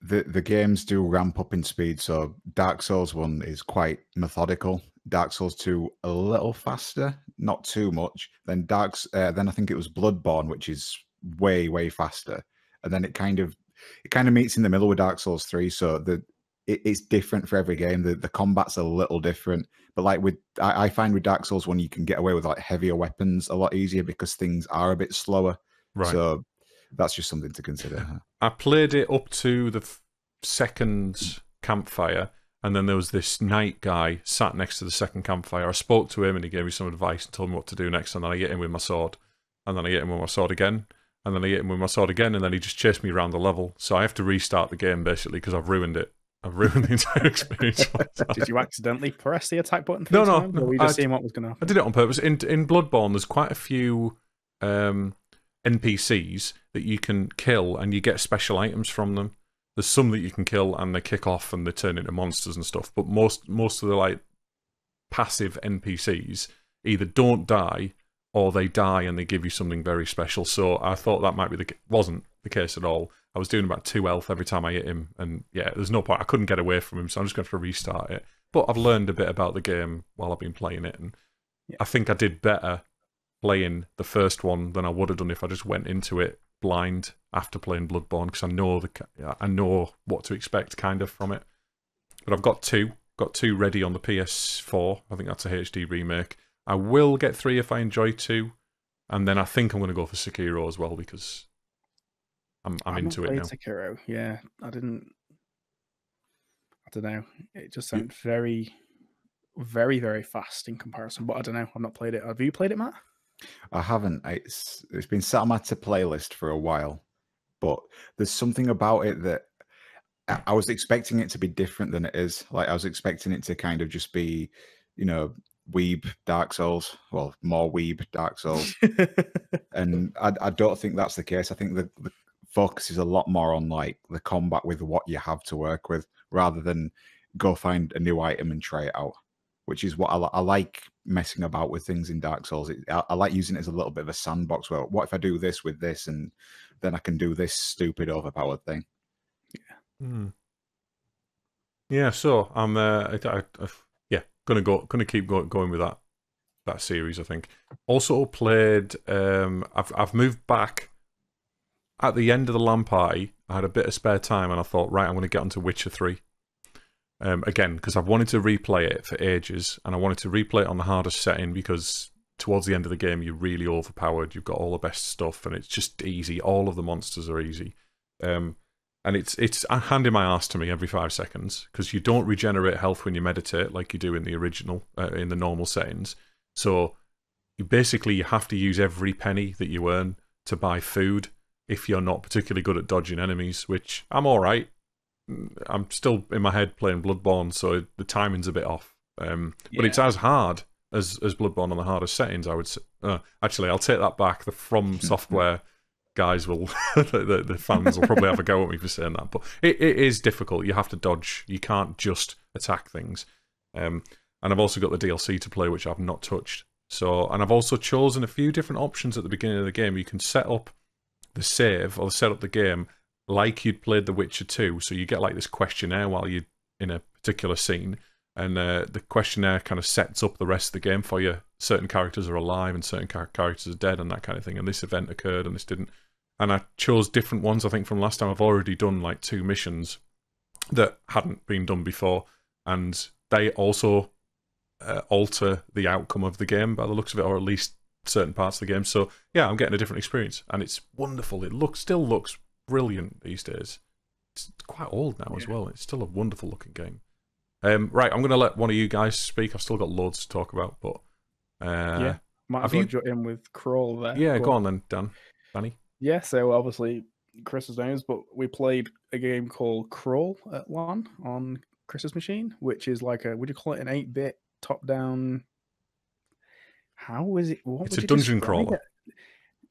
the the games do ramp up in speed. So Dark Souls one is quite methodical. Dark Souls two a little faster, not too much. Then Dark's uh, then I think it was Bloodborne, which is way way faster. And then it kind of it kind of meets in the middle with Dark Souls three. So the it, it's different for every game. The the combat's a little different. But like with I, I find with Dark Souls one you can get away with like heavier weapons a lot easier because things are a bit slower. Right. So that's just something to consider. I played it up to the f- second campfire, and then there was this night guy sat next to the second campfire. I spoke to him, and he gave me some advice and told me what to do next. And then I hit him with my sword, and then I hit him with my sword again, and then I hit him with my sword again, and then he just chased me around the level. So I have to restart the game basically because I've ruined it. I've ruined the entire <laughs> experience. <laughs> Did you accidentally press the attack button? No, no, times, no, Or were you just I- seeing what was going to happen? I did it on purpose. In in Bloodborne, there's quite a few um, NPCs that you can kill, and you get special items from them. There's some that you can kill, and they kick off and they turn into monsters and stuff. But most most of the like passive NPCs either don't die or they die and they give you something very special. So I thought that might be the wasn't the case at all. I was doing about two health every time I hit him, and yeah, there's no point. I couldn't get away from him, so I'm just going to have to restart it. But I've learned a bit about the game while I've been playing it, and Yeah. I think I did better playing the first one than I would have done if I just went into it blind after playing Bloodborne because I know the I know what to expect kind of from it. But I've got two, got two ready on the PS4. I think that's a HD remake. I will get three if I enjoy two, and then I think I'm going to go for Sekiro as well because I'm I'm I've into it now. Sekiro. Yeah, I didn't. I don't know. It just sounds very, very, very fast in comparison. But I don't know. I've not played it. Have you played it, Matt? I haven't. It's it's been sat on my to playlist for a while, but there's something about it that I- I was expecting it to be different than it is. Like I was expecting it to kind of just be, you know, weeb Dark Souls. Well, more weeb Dark Souls, <laughs> and I, I don't think that's the case. I think the, the focus is a lot more on like the combat with what you have to work with, rather than go find a new item and try it out. Which is what I, I like messing about with things in Dark Souls. It, I, I like using it as a little bit of a sandbox. well what if I do this with this, and then I can do this stupid overpowered thing. Hmm. Yeah, so I'm uh, I, yeah gonna go gonna keep go, going with that that series. I think. Also played. Um, I've I've moved back at the end of the LAN party. I had a bit of spare time, and I thought, right, I'm going to get onto Witcher Three. Um, again, because I've wanted to replay it for ages, and I wanted to replay it on the hardest setting because towards the end of the game, you're really overpowered. You've got all the best stuff, and it's just easy. All of the monsters are easy. Um, and it's it's a hand in my ass to me every five seconds because you don't regenerate health when you meditate like you do in the original uh, in the normal settings. So you basically you have to use every penny that you earn to buy food if you're not particularly good at dodging enemies, which I'm all right. Mm, I'm still in my head playing Bloodborne, so the timing's a bit off. Um, But it's as hard as as Bloodborne on the hardest settings. I would say. Uh, actually, I'll take that back. The From <laughs> Software guys will, <laughs> the, the, the fans will probably have a go at me for saying that. But it, it is difficult. You have to dodge. You can't just attack things. Um, and I've also got the DLC to play, which I've not touched. So, and I've also chosen a few different options at the beginning of the game. You can set up the save or set up the game like you'd played The Witcher 2. So you get like this questionnaire while you're in a particular scene, and uh, the questionnaire kind of sets up the rest of the game for you. Certain characters are alive and certain char- characters are dead and that kind of thing. And this event occurred and this didn't. And I chose different ones. I think from last time I've already done like two missions that hadn't been done before, and they also uh, alter the outcome of the game by the looks of it, or at least certain parts of the game. So yeah, I'm getting a different experience, and it's wonderful. It looks still looks brilliant these days. It's quite old now as well. It's still a wonderful looking game. Um, right, I'm going to let one of you guys speak. I've still got loads to talk about, but uh, Yeah, Might have as well you- in with Crawl there. yeah, but- go on then, Dan, Danny. Yeah, so obviously Chris's knows, but we played a game called Crawl at LAN on Chris's machine, which is like a would you call it an eight bit top down how is it what It's a dungeon crawler.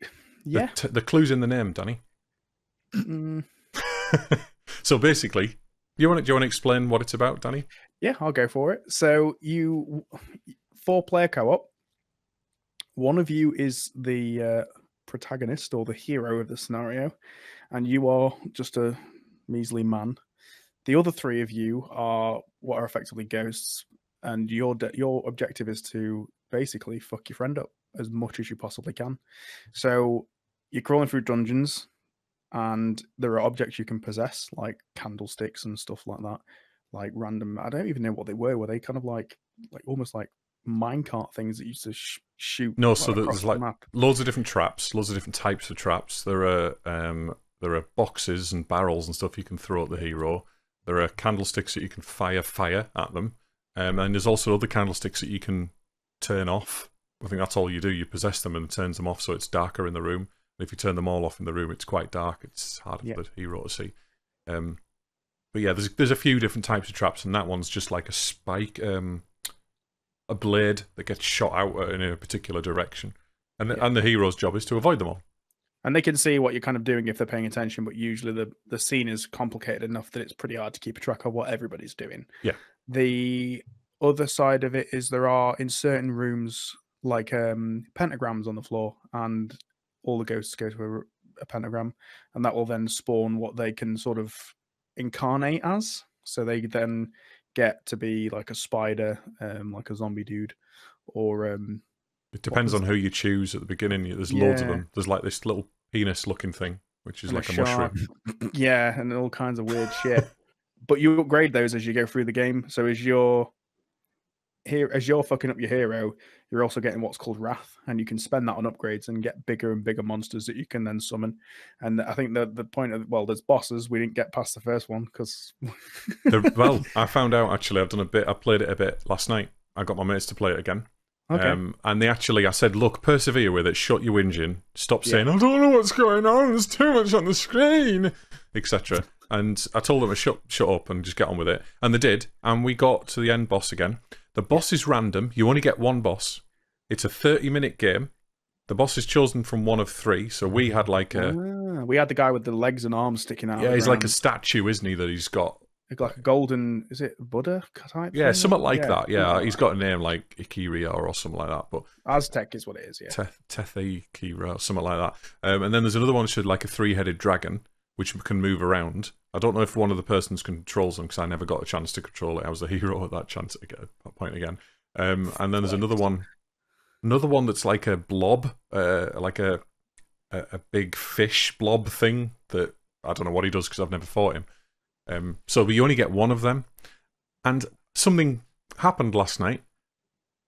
it? Yeah. The, the clue's in the name, Danny. mm, <laughs> so basically, you want to, do you want to explain what it's about, Danny? Yeah, I'll go for it. So you four player co-op. One of you is the uh, protagonist or the hero of the scenario, and you are just a measly man. The other three of you are what are effectively ghosts, and your de- your objective is to basically fuck your friend up as much as you possibly can. So you're crawling through dungeons, and there are objects you can possess, like candlesticks and stuff like that like random. I don't even know what they were. Were they kind of like like almost like minecart things that used to sh- shoot? No, so there's the like map? loads of different traps, loads of different types of traps. There are um, there are boxes and barrels and stuff you can throw at the hero. There are candlesticks that you can fire fire at them, um, and there's also other candlesticks that you can turn off. I think that's all you do. You possess them and turns them off, so it's darker in the room. And if you turn them all off in the room, it's quite dark. It's harder Yeah. for the hero to see. Um, but yeah, there's there's a few different types of traps, and that one's just like a spike, um, a blade that gets shot out in a particular direction, and the, Yeah. and the hero's job is to avoid them all. And they can see what you're kind of doing if they're paying attention, but usually the the scene is complicated enough that it's pretty hard to keep a track of what everybody's doing. Yeah. The other side of it is there are in certain rooms like um pentagrams on the floor, and all the ghosts go to a, a pentagram, and that will then spawn what they can sort of incarnate as. So they then get to be like a spider, um, like a zombie dude, or um, It depends on who you choose at the beginning. There's loads of them. There's like this little penis-looking thing, which is and like a, shark. mushroom. yeah, and all kinds of weird shit. <laughs> But you upgrade those as you go through the game. So as you're here, as you're fucking up your hero, you're also getting what's called wrath, and you can spend that on upgrades and get bigger and bigger monsters that you can then summon. And I think the the point of well, there's bosses. We didn't get past the first one because <laughs> well, I found out actually. I've done a bit. I played it a bit last night. I got my mates to play it again. okay, Um, and they actually, I said, look, persevere with it. Shut your whinging. Stop Yeah. saying, I don't know what's going on. There's too much on the screen, etc. And I told them to shut, shut up and just get on with it. And they did. And we got to the end boss again. The boss is random. You only get one boss. It's a 30 minute game. The boss is chosen from one of three. So we had like a. Ah, we had the guy with the legs and arms sticking out. Yeah, he's like a statue, isn't he? That he's got. like a golden. Is it Buddha type? Yeah, thing? something like that. something Yeah, he's got a name like Ikiria or something like that. But Aztec is what it is. Yeah. Tethe or something like that. Um, and then there's another one is like a three-headed dragon, which can move around. I don't know if one of the persons controls them because I never got a chance to control it. I was the <laughs> hero at that chance at that point again. Um, and then there's another one, another one that's like a blob, uh, like a, a a big fish blob thing that I don't know what he does because I've never fought him. Um, so we only get one of them, and something happened last night.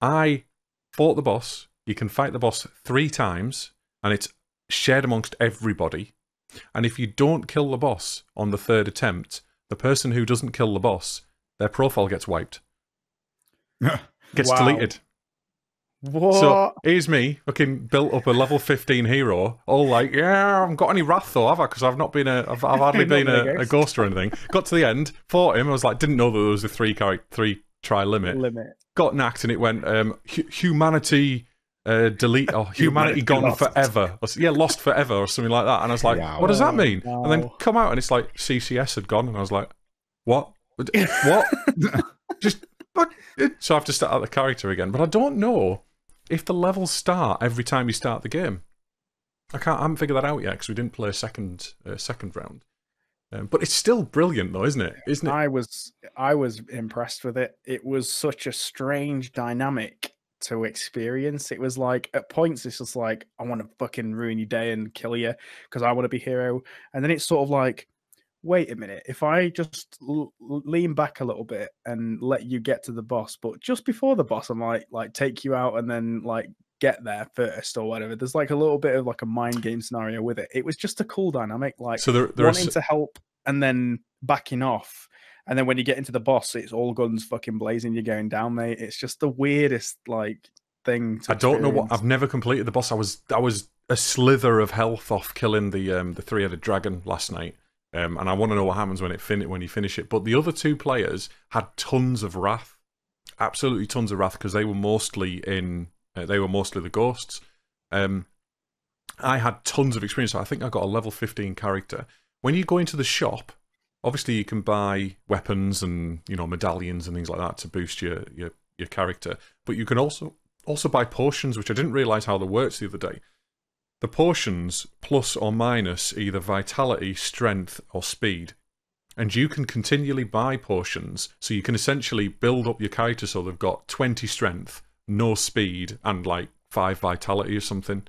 I fought the boss. You can fight the boss three times, and it's shared amongst everybody. And if you don't kill the boss on the third attempt, the person who doesn't kill the boss, their profile gets wiped, <laughs> gets Wow. deleted. What? So here's me, fucking built up a level 15 hero, all like, yeah, I haven't got any wrath though, have I? Because I've not been a, I've, I've hardly <laughs> been a a, ghost or anything. Got to the end, fought him. I was like, didn't know that there was a three character, three try limit. limit. Got knacked, and it went um, hu- humanity uh, delete or <laughs> humanity Humanity gone lost. forever. Or, yeah, lost forever or something like that. And I was like, Wow. what does that mean? And then come out and it's like CCS had gone, and I was like, what? What? <laughs> Just what? So I have to start out the character again. But I don't know if the levels start every time you start the game. I can't. I haven't figured that out yet because we didn't play a second uh, second round. Um, but it's still brilliant, though, isn't it? Isn't it? I was I was impressed with it. It was such a strange dynamic to experience. It was like at points it's just like I want to fucking ruin your day and kill you because I want to be hero, and then it's sort of like, wait a minute, if I just l- lean back a little bit and let you get to the boss, but just before the boss, I might like take you out and then like get there first or whatever. There's like a little bit of like a mind game scenario with it. It was just a cool dynamic, like so there, there wanting s- to help and then backing off. And then when you get into the boss, it's all guns fucking blazing. You're going down, mate. It's just the weirdest like thing. To I don't know what. I've never completed the boss. I was I was a slither of health off killing the um the three headed dragon last night. Um, and I want to know what happens when it fin- when you finish it. But the other two players had tons of wrath, absolutely tons of wrath because they were mostly in uh, they were mostly the ghosts. Um, I had tons of experience. I think I got a level fifteen character. When you go into the shop, obviously you can buy weapons and you know medallions and things like that to boost your your your character. But you can also also buy potions, which I didn't realize how they worked the other day. The potions plus or minus either vitality, strength, or speed. And you can continually buy potions, so you can essentially build up your character so they've got 20 strength, no speed, and like 5 vitality or something.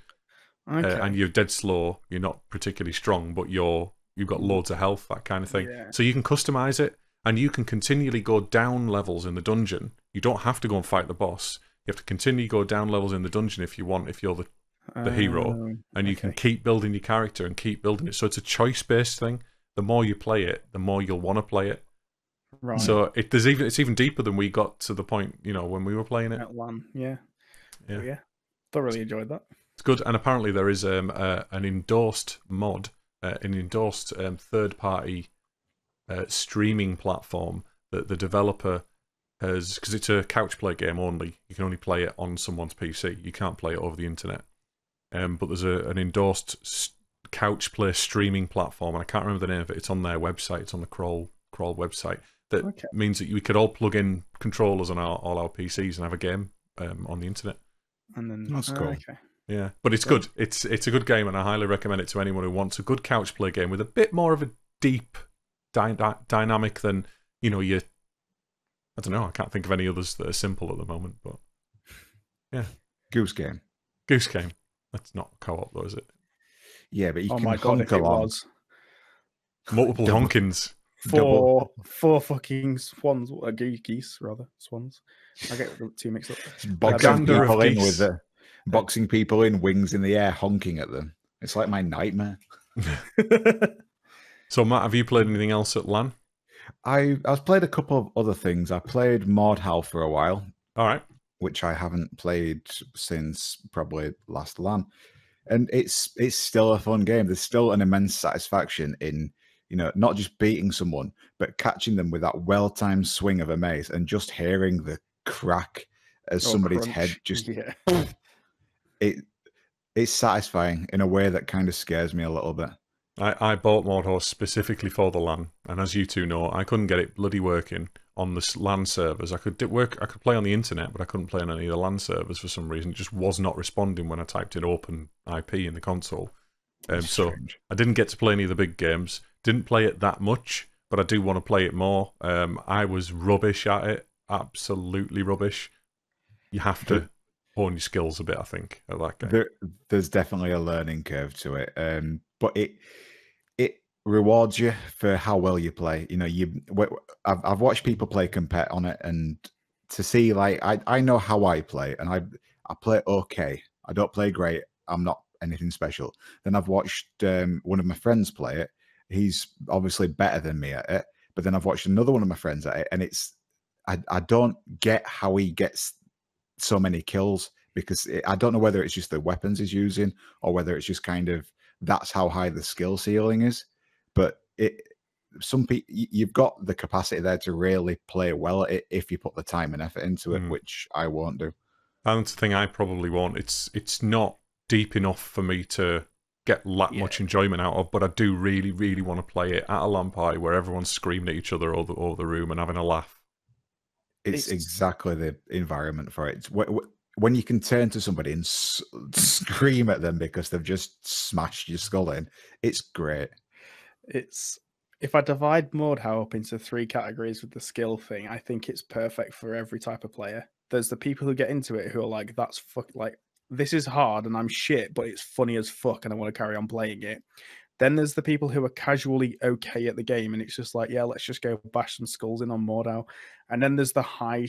Okay. Uh, and you're dead slow, you're not particularly strong, but you're you've got loads of health, that kind of thing. Yeah. So you can customize it, and you can continually go down levels in the dungeon. You don't have to go and fight the boss. You have to continue go down levels in the dungeon if you want, if you're the the hero, Um, and you can keep building your character and keep building it. So it's a choice based thing. The more you play it, the more you'll want to play it. right. So it there's even it's even deeper than we got to the point, you know, when we were playing it. at LAN, yeah, Yeah. yeah, thoroughly enjoyed that. It's good, and apparently there is um uh, an endorsed mod, uh, an endorsed um, third party uh, streaming platform that the developer has because it's a couch play game only. You can only play it on someone's PC. You can't play it over the internet. Um, but there's a, an endorsed couch play streaming platform, and I can't remember the name of it. It's on their website. It's on the crawl crawl website. That Okay. means that we could all plug in controllers on our all our PCs and have a game um, on the internet. And then That's ah, cool. Okay. Yeah, but it's good. It's it's a good game, and I highly recommend it to anyone who wants a good couch play game with a bit more of a deep dy- dy- dynamic than you know you. I don't know. I can't think of any others that are simple at the moment. But yeah, Goose game. Goose Game, that's not co-op though, is it? Yeah, but you Oh can my god, if honk it along. was Multiple Double- honkins. four four fucking swans, uh, ge- geese rather swans. I get the two mixed up. boxing gander of people in geese. with the boxing people in wings in the air, honking at them. It's like my nightmare. <laughs> So Matt, have you played anything else at LAN? I I've played a couple of other things. I played Mordhau for a while, All right. which I haven't played since probably last LAN. And it's it's still a fun game. There's still an immense satisfaction in, you know, not just beating someone, but catching them with that well-timed swing of a mace and just hearing the crack as Or somebody's crunch. head just <laughs> yeah. It it's satisfying in a way that kind of scares me a little bit. I, I bought Mordhau specifically for the LAN, and as you two know, I couldn't get it bloody working on the LAN servers. I could work, I could play on the internet, but I couldn't play on any of the LAN servers for some reason. It just was not responding when I typed in open IP in the console. Um, so strange. I didn't get to play any of the big games. Didn't play it that much, but I do want to play it more. Um, I was rubbish at it, absolutely rubbish. You have to hone your skills a bit, I think, at that game. There, there's definitely a learning curve to it, um, but it it rewards you for how well you play. You know, you I've I've watched people play compet on it, and to see like I I know how I play, and I I play okay. I don't play great. I'm not anything special. Then I've watched um, one of my friends play it. He's obviously better than me at it. But then I've watched another one of my friends at it, and it's I I don't get how he gets so many kills because it, I don't know whether it's just the weapons he's using or whether it's just kind of that's how high the skill ceiling is. But it some people you've got the capacity there to really play well at it if you put the time and effort into it, Mm. which I won't do. And that's the thing I probably won't. It's it's not deep enough for me to get that Yeah. much enjoyment out of, but I do really, really want to play it at a LAN party where everyone's screaming at each other all the, over the room and having a laugh. It's, It's- exactly the environment for it. It's wh- wh- when you can turn to somebody and s- scream at them because they've just smashed your skull in. It's great. It's if I divide Mordhau up into three categories with the skill thing, I think it's perfect for every type of player. There's the people who get into it who are like, "That's fuck like this is hard and I'm shit, but it's funny as fuck and I want to carry on playing it." Then there's the people who are casually okay at the game and it's just like, yeah, let's just go bash some skulls in on Mordhau. And then there's the high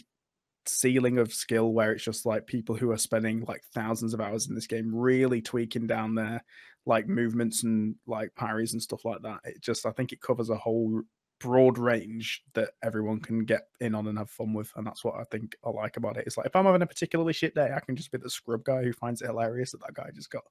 ceiling of skill where it's just like people who are spending like thousands of hours in this game really tweaking down their like movements and like parries and stuff like that. It just I think it covers a whole broad range that everyone can get in on and have fun with, and that's what I think I like about it. It's like if I'm having a particularly shit day, I can just be the scrub guy who finds it hilarious that that guy just got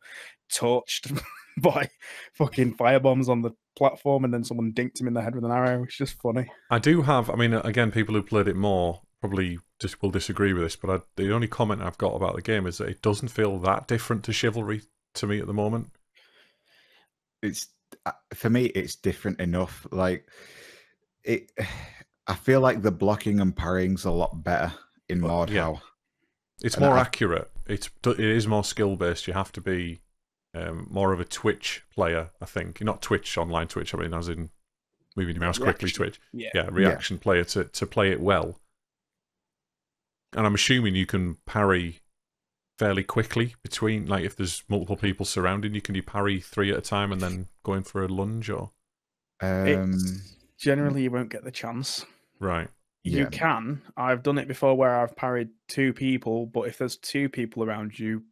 torched <laughs> by fucking firebombs on the platform, and then someone dinked him in the head with an arrow. It's just funny. I do have, I mean, again, people who played it more probably just will disagree with this, but I, the only comment I've got about the game is that it doesn't feel that different to Chivalry to me at the moment. It's uh, for me. It's different enough. Like it. I feel like the blocking and parrying's a lot better in Well, Mordhau. yeah. It's And more I- accurate. It's it is more skill based. You have to be um, more of a Twitch player, I think. Not Twitch online Twitch. I mean, as in moving your mouse quickly Reaction. Twitch. Yeah. Yeah, reaction player to to play it well. And I'm assuming you can parry fairly quickly between like if there's multiple people surrounding you, can you parry three at a time and then going for a lunge or Um, It's, Mm. generally, you won't get the chance. right? You can. I've done it before where I've parried two people, but if there's two people around you,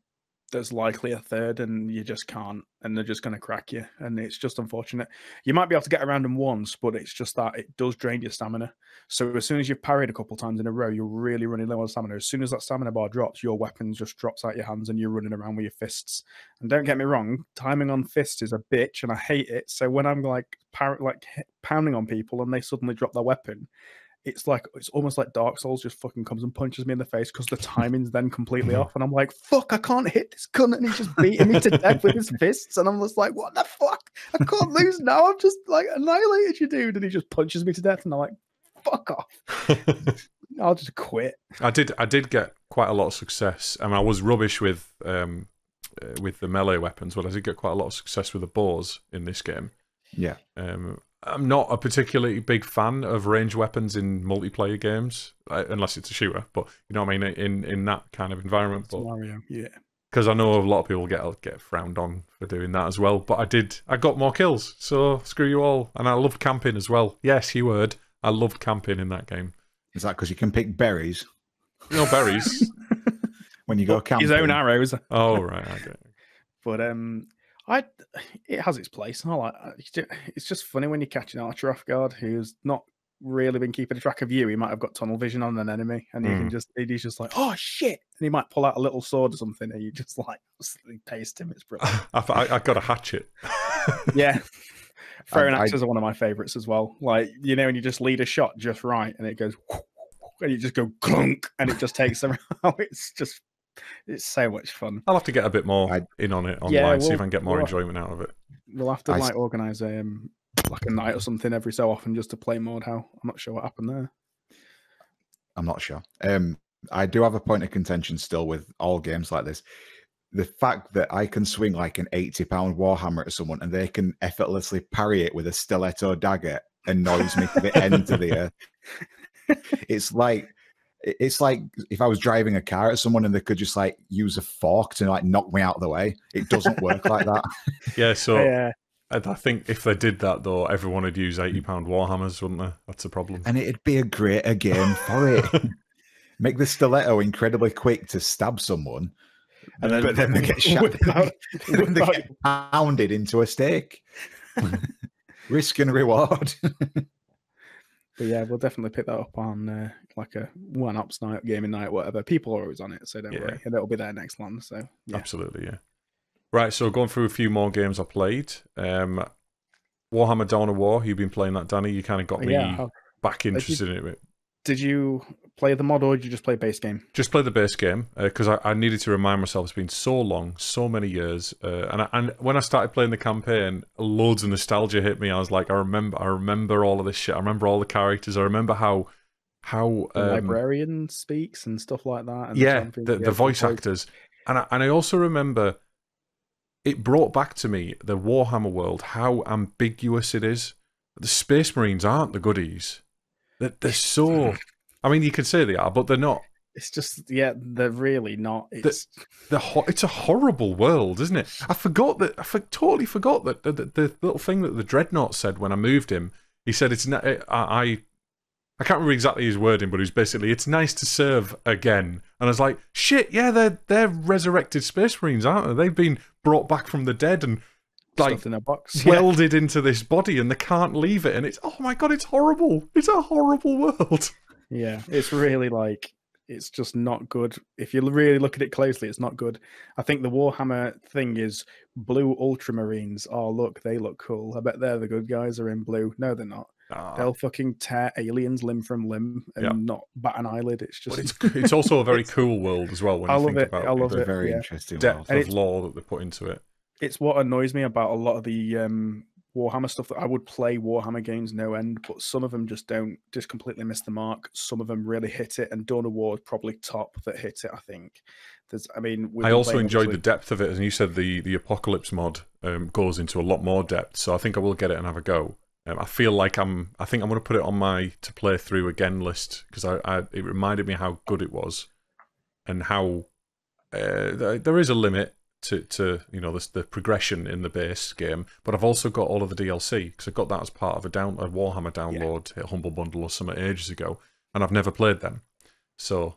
there's likely a third, and you just can't, and they're just going to crack you. And it's just unfortunate. You might be able to get around them once, but it's just that it does drain your stamina. So as soon as you've parried a couple times in a row, you're really running low on stamina. As soon as that stamina bar drops, your weapon just drops out your hands, and you're running around with your fists. And don't get me wrong, timing on fists is a bitch, and I hate it. So when I'm like par- like pounding on people, and they suddenly drop their weapon, it's like it's almost like Dark Souls just fucking comes and punches me in the face because the timing's then completely off, and I'm like, "Fuck, I can't hit this gun," and he's just beating me to death with his fists, and I'm just like, "What the fuck? I can't lose now. I've just like annihilated you, dude," and he just punches me to death, and I'm like, "Fuck off! <laughs> I'll just quit." I did. I did get quite a lot of success. I mean, I was rubbish with um, uh, with the melee weapons, but I did get quite a lot of success with the bows in this game. yeah. Um, I'm not a particularly big fan of range weapons in multiplayer games, uh, unless it's a shooter. But you know what I mean in in that kind of environment. But Mario, yeah. because I know a lot of people get get frowned on for doing that as well. But I did. I got more kills, so screw you all. And I love camping as well. Yes, you heard. I loved camping in that game. Is that because you can pick berries No berries. <laughs> when you go camping? His own arrows. oh right, I get it. <laughs> But um, I <sighs> it has its place. I like <sighs> it's just funny when you catch an archer off guard who's not really been keeping track of you. He might have got tunnel vision on an enemy, and you can Mm. just he's just like, oh shit, and he might pull out a little sword or something, and you just <laughs> like taste him. It's <laughs> brilliant. I, I, I got a hatchet. <laughs> yeah. Throwing I- axes are one of my favorites as well. Like you know, when you just lead a shot just right, and it goes, and you just go clunk, and it just takes them out. It's just, it's so much fun. I'll have to get a bit more I- in on it online, Yeah, see if I can get more we'll- enjoyment out of it. We'll have to I s- like organize um like a night or something every so often just to play Mordhau. I'm not sure what happened there. I'm not sure. Um, I do have a point of contention still with all games like this. The fact that I can swing like an 80 pound Warhammer at someone and they can effortlessly parry it with a stiletto dagger annoys me to the end of the <laughs> earth. It's like it- it's like if I was driving a car at someone and they could just like use a fork to like knock me out of the way. It doesn't work like that. <laughs> Yeah, so <laughs> yeah, I I think if they did that though, everyone would use eighty pound warhammers, wouldn't they? That's a problem. And it'd be a greater game for it. <laughs> Make the stiletto incredibly quick to stab someone, and then, but then they get shot. whip out- then they get pounded into a stake. Risk and reward. But yeah, we'll definitely pick that up on uh, like a one ups night, gaming night, whatever. People are always on it, so don't Yeah. worry, and it'll be there next LAN. So yeah, Absolutely, yeah. Right, so going through a few more games I played. Um, Warhammer Dawn of War, you've been playing that, Danny. You kind of got me yeah. Back you- interested in it. did you play the mod or did you just play base game? Just play the base game because I, I needed to remind myself it's been so long, so many years, uh, and I, and when I started playing the campaign, loads of nostalgia hit me. I was like, I remember, I remember all of this shit. I remember all the characters. I remember how how The um, librarian speaks and stuff like that. And yeah, champion- the, the voice actors, and I, and I also remember it brought back to me the Warhammer world, how ambiguous it is. The Space Marines aren't the goodies. They're, they're so. <laughs> I mean, you could say they are, but they're not. It's just yeah, they're really not. It's The ho- it's a horrible world, isn't it? I forgot that. I for- totally forgot that the, the, the little thing that the dreadnought said when I moved him. He said it's. Not, I, I I can't remember exactly his wording, but it was basically it's nice to serve again. And I was like, shit, yeah, they're they're resurrected space marines, aren't they? They've been brought back from the dead and like in a box. <laughs> Yeah. welded into this body, and they can't leave it. And it's oh my god, it's horrible. It's a horrible world. Yeah, it's really like it's just not good. If you really look at it closely, it's not good. I think the Warhammer thing is blue ultramarines. Oh, look, they look cool. I bet they're the good guys are in blue. No, they're not. Ah, They'll fucking tear aliens limb from limb and Yeah. not bat an eyelid. It's just but it's it's also a very <laughs> cool world as well when I you love think it. about I love the It's a very yeah. interesting depth world. And of it's- law that they put into it. it's what annoys me about a lot of the um, Warhammer stuff that I would play Warhammer games no end, but some of them just don't, just completely miss the mark. Some of them really hit it, and Dawn of War is probably top that hit it. I think. There's, I mean, I also playing, enjoyed the depth of it, and you said the the apocalypse mod um, goes into a lot more depth. So I think I will get it and have a go. Um, I feel like I'm. I think I'm going to put it on my to play through again list because I, I it reminded me how good it was, and how uh, there, there is a limit to to you know the the progression in the base game. But I've also got all of the DLC because I got that as part of a down a Warhammer download, a Humble Bundle or something ages ago, and I've never played them. So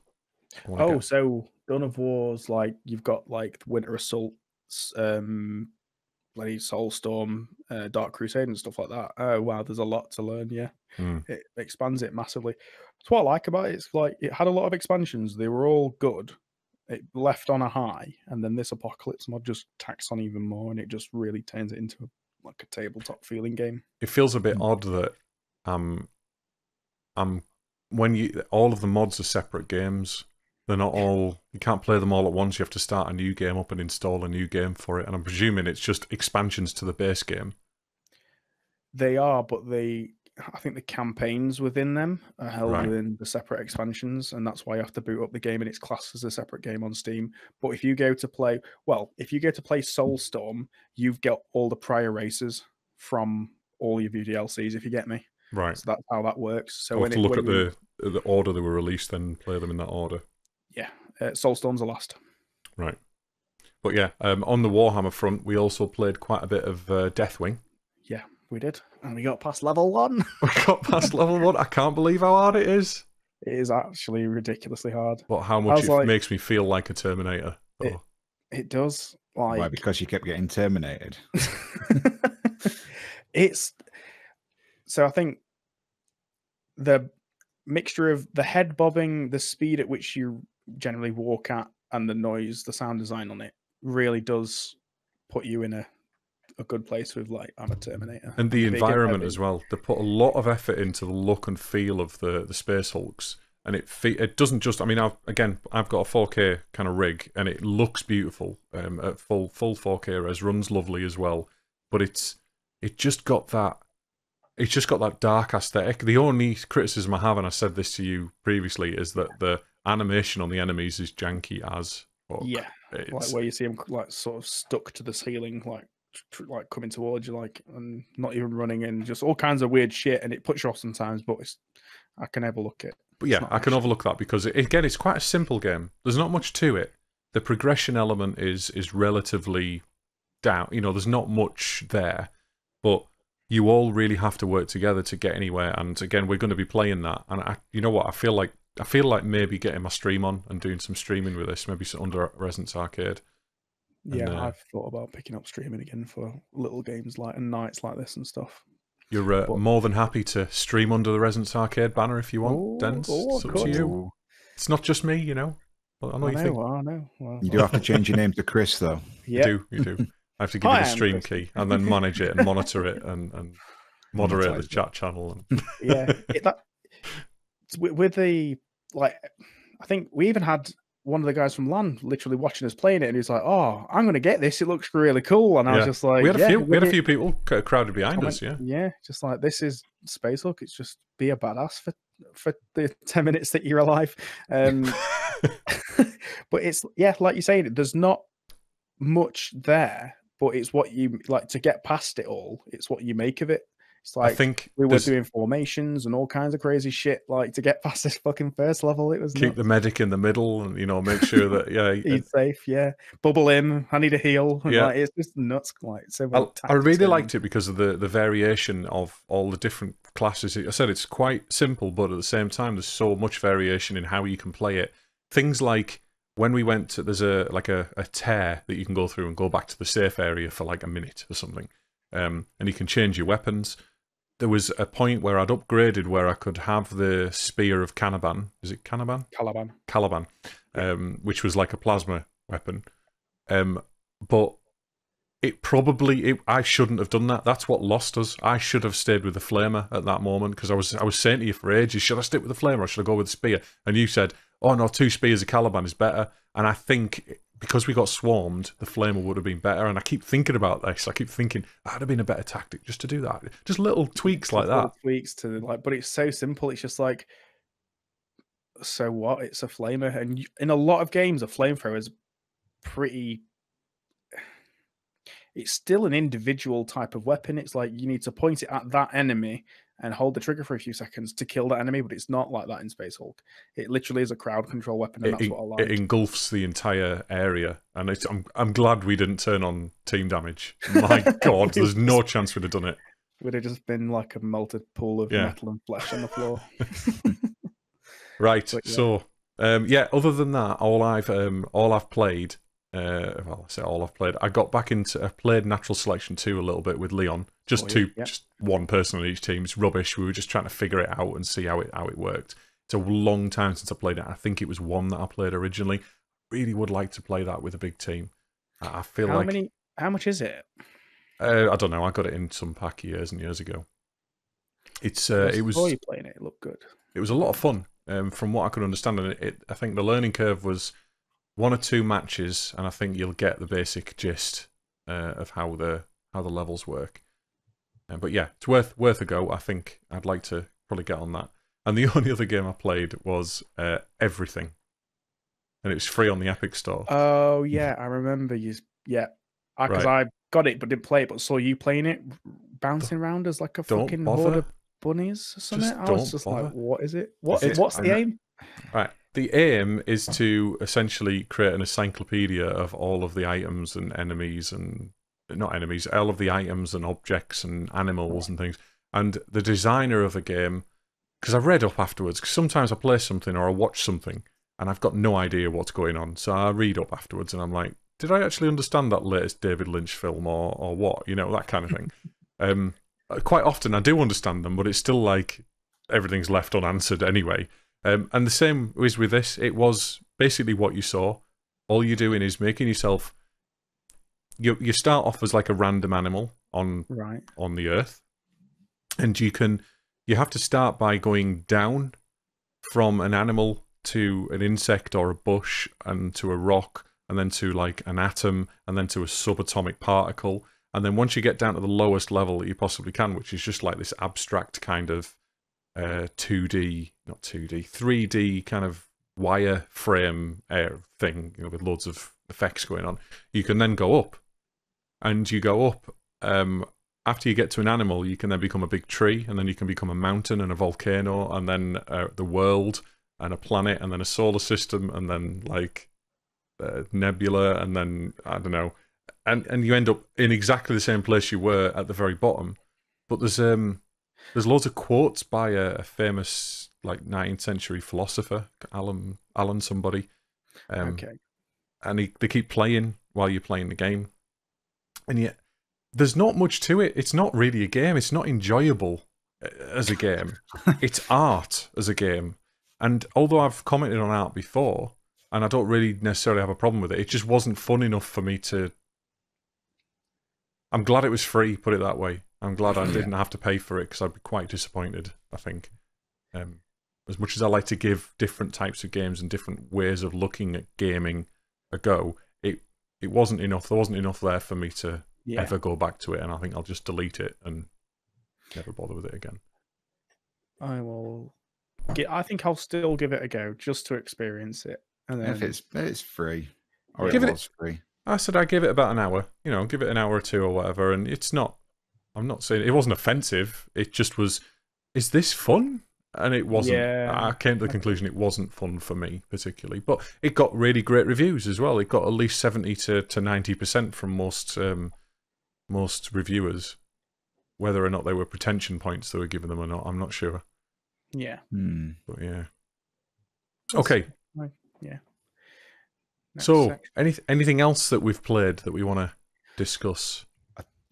Oh, get- so Dawn of War's like you've got like Winter Assault, um, bloody Soulstorm, uh, Dark Crusade, and stuff like that. Oh wow, there's a lot to learn. Yeah, Hmm. it expands it massively. That's what I like about it. It's like it had a lot of expansions. They were all good. It left on a high, and then this Apocalypse mod just tacks on even more, and it just really turns it into a, like a tabletop feeling game. it feels a bit Mm. odd that um um when you all of the mods are separate games they're not all you can't play them all at once. You have to start a new game up and install a new game for it. And i'm presuming it's just expansions to the base game. They are, but they, I think the campaigns within them are held Right. within the separate expansions, and that's why you have to boot up the game and it's classed as a separate game on Steam. But if you go to play, well, if you go to play Soulstorm, you've got all the prior races from all your VDLCs, If you get me, right. So that's how that works. So i'll when have to it, look at the the order they were released then play them in that order yeah, uh, Soulstorm's the last. right but yeah um on the warhammer front we also played quite a bit of uh, deathwing Yeah, we did, and we got past level one. <laughs> we got past level one i can't believe how hard it is it is actually ridiculously hard. but how much it like- makes me feel like a terminator It- Oh. It does like Why? Because you kept getting terminated. <laughs> it's so I think the mixture of the head bobbing, the speed at which you generally walk at, and the noise, the sound design on it really does put you in a a good place with like I'm a Terminator. and the environment as well. They put a lot of effort into the look and feel of the the Space Hulks, and it fe- it doesn't just. I mean, I've again, I've got a 4K kind of rig, and it looks beautiful um, at full full 4K res, runs lovely as well. But it's it just got that. It's just got that dark aesthetic. The only criticism I have, and I said this to you previously, is that the animation on the enemies is janky as. fuck. Yeah, like where you see them like sort of stuck to the ceiling, like tr- like coming towards you, like and not even running, and just all kinds of weird shit, and it puts you off sometimes. But it's I can overlook it. But yeah, I can overlook that because it, again, it's quite a simple game. There's not much to it. The progression element is is relatively down. You know, there's not much there, but you all really have to work together to get anywhere. And again, we're going to be playing that. And I, you know what? I feel like I feel like maybe getting my stream on and doing some streaming with this, maybe s- under Resonance Arcade. And, Yeah, uh, I've thought about picking up streaming again for little games like and nights like this and stuff. You're uh, But- more than happy to stream under the Resonance Arcade banner if you want, Oh, Denz. oh, it's up to you. It's not just me, you know. I know I you know, think. I know. Well, You do have to change your <laughs> name to Chris, though. yeah, You do, you do. I have to <laughs> give Hi, you the stream key and then manage it and monitor it and, and <laughs> moderate the chat channel. And yeah. It, that with, with the like, I think we even had one of the guys from LAN literally watching us playing it, and he's like, "Oh, I'm going to get this. It looks really cool." And I was just like, we had a yeah, few. We had a few people crowded behind Comment- us. Yeah. yeah, just like this is Space Hulk. It's just be a badass for for the <laughs> ten minutes that you're alive. Um, <laughs> <laughs> but it's yeah, like you're saying, there's not much there, but it's what you like to get past it all. It's what you make of it. It's I think we were there's- doing formations and all kinds of crazy shit. Like to get <laughs> past this fucking first level, it was keep the medic in the middle, and you know, make sure that yeah. <laughs> He's safe, yeah. Bubble him. I need a heal. and, <laughs> Yeah. like, it's just nuts. Like so. I, I really in liked it because of the, the variation of all the different classes. I said it's quite simple, but at the same time, there's so much variation in how you can play it. Things like when we went to, there's a like a, a tear that you can go through and go back to the safe area for like a minute or something, um, and you can change your weapons. There was a point where I'd upgraded where I could have the spear of Canaban. Is it Canaban? Caliban. Caliban, um, which was like a plasma weapon. Um, but it probably it, I shouldn't have done that. That's what lost us. I should have stayed with the flamer at that moment because I was I was saying to you for ages, should I stick with the flamer or should I go with the spear? And you said, oh no, two spears of Caliban is better. And I think because we got swarmed, the flamer would have been better. And I keep thinking about this. I keep thinking ah, that'd have been a better tactic just to do that. Just little tweaks like little that. tweaks to like, but it's so simple. It's just like, so what? It's a flamer, and you, in a lot of games, a flamethrower is pretty. It's still an individual type of weapon. It's like you need to point it at that enemy and hold the trigger for a few seconds to kill that enemy, but it's not like that in Space Hulk. It literally is a crowd control weapon, and It, that's what I like. it engulfs the entire area, and it's, I'm I'm glad we didn't turn on team damage. <laughs> My God, there's no chance we'd have done it. Would have just been like a melted pool of Yeah. metal and flesh on the floor. <laughs> <laughs> Right. But yeah. So, um, yeah. Other than that, all I've um, all I've played. Uh, well, I say all I've played. I got back into. I played Natural Selection two a little bit with Leon. Just Oh, yeah, two, yeah. just one person on each team. It's rubbish. We were just trying to figure it out and see how it how it worked. It's a long time since I played it. I think it was one that I played originally. Really would like to play that with a big team. I feel how like many? How much is it? uh, I don't know. I got it in some pack years and years ago. It's uh, it was Before you playing it, it looked good. it was a lot of fun um, from what I could understand. And it, it, I think the learning curve was one or two matches, and I think you'll get the basic gist uh, of how the how the levels work. Uh, but yeah, it's worth worth a go. I think I'd like to probably get on that. And the <laughs> only other game I played was uh, Everything, and it was free on the Epic Store. Oh yeah, I remember you. Yeah, because I got it but didn't play it, but saw you playing it, bouncing around as like a fucking horde of bunnies or something. I was just bother. like, what is it? What? It's- what's the I'm- aim? Right. The aim is to essentially create an encyclopedia of all of the items and enemies and not enemies, all of the items and objects and animals and things. And the designer of the game, because I read up afterwards, because sometimes I play something or I watch something and I've got no idea what's going on. So I read up afterwards and I'm like, did I actually understand that latest David Lynch film or, or what? You know, that kind of thing. <laughs> um, quite often I do understand them, but it's still like everything's left unanswered anyway. Um, and the same is with this. It was basically what you saw. All you're doing is making yourself. You you start off as like a random animal on Right. on the earth, and you can you have to start by going down from an animal to an insect or a bush and to a rock and then to like an atom and then to a subatomic particle and then once you get down to the lowest level that you possibly can which is just like this abstract kind of uh 2D not 2D 3D kind of wire frame uh, thing you know with loads of effects going on. You can then go up. And you go up um after you get to an animal, you can then become a big tree, and then you can become a mountain and a volcano, and then uh, the world and a planet, and then a solar system, and then like uh, nebula, and then I don't know, and and you end up in exactly the same place you were at the very bottom. But there's um there's loads of quotes by a, a famous like 19th century philosopher, Alan Alan somebody, um, okay. and he, they keep playing while you're playing the game. And yet, there's not much to it. It's not really a game. It's not enjoyable uh, as a game. <laughs> it's art as a game. And although I've commented on art before, and I don't really necessarily have a problem with it, it just wasn't fun enough for me to. I'm glad it was free. Put it that way. I'm glad I <laughs> didn't have to pay for it because I'd be quite disappointed. I think. Um, as much as I like to give different types of games and different ways of looking at gaming a go, it it wasn't enough. There wasn't enough there for me to Yeah. ever go back to it, and I think I'll just delete it and never bother with it again. I will. Get, I think I'll still give it a go just to experience it. And then If it's it's free, or Give it it- was free. I said I give it about an hour, you know, give it an hour or two or whatever, and it's not. I'm not saying it wasn't offensive. It just was. Is this fun? And it wasn't. Yeah. I came to the conclusion it wasn't fun for me particularly, but it got really great reviews as well. It got at least seventy to to ninety percent from most um, most reviewers. Whether or not they were pretension points they were giving them or not, I'm not sure. yeah. Hmm. But yeah. Okay. Yeah. Next So, section. any anything else that we've played that we want to discuss?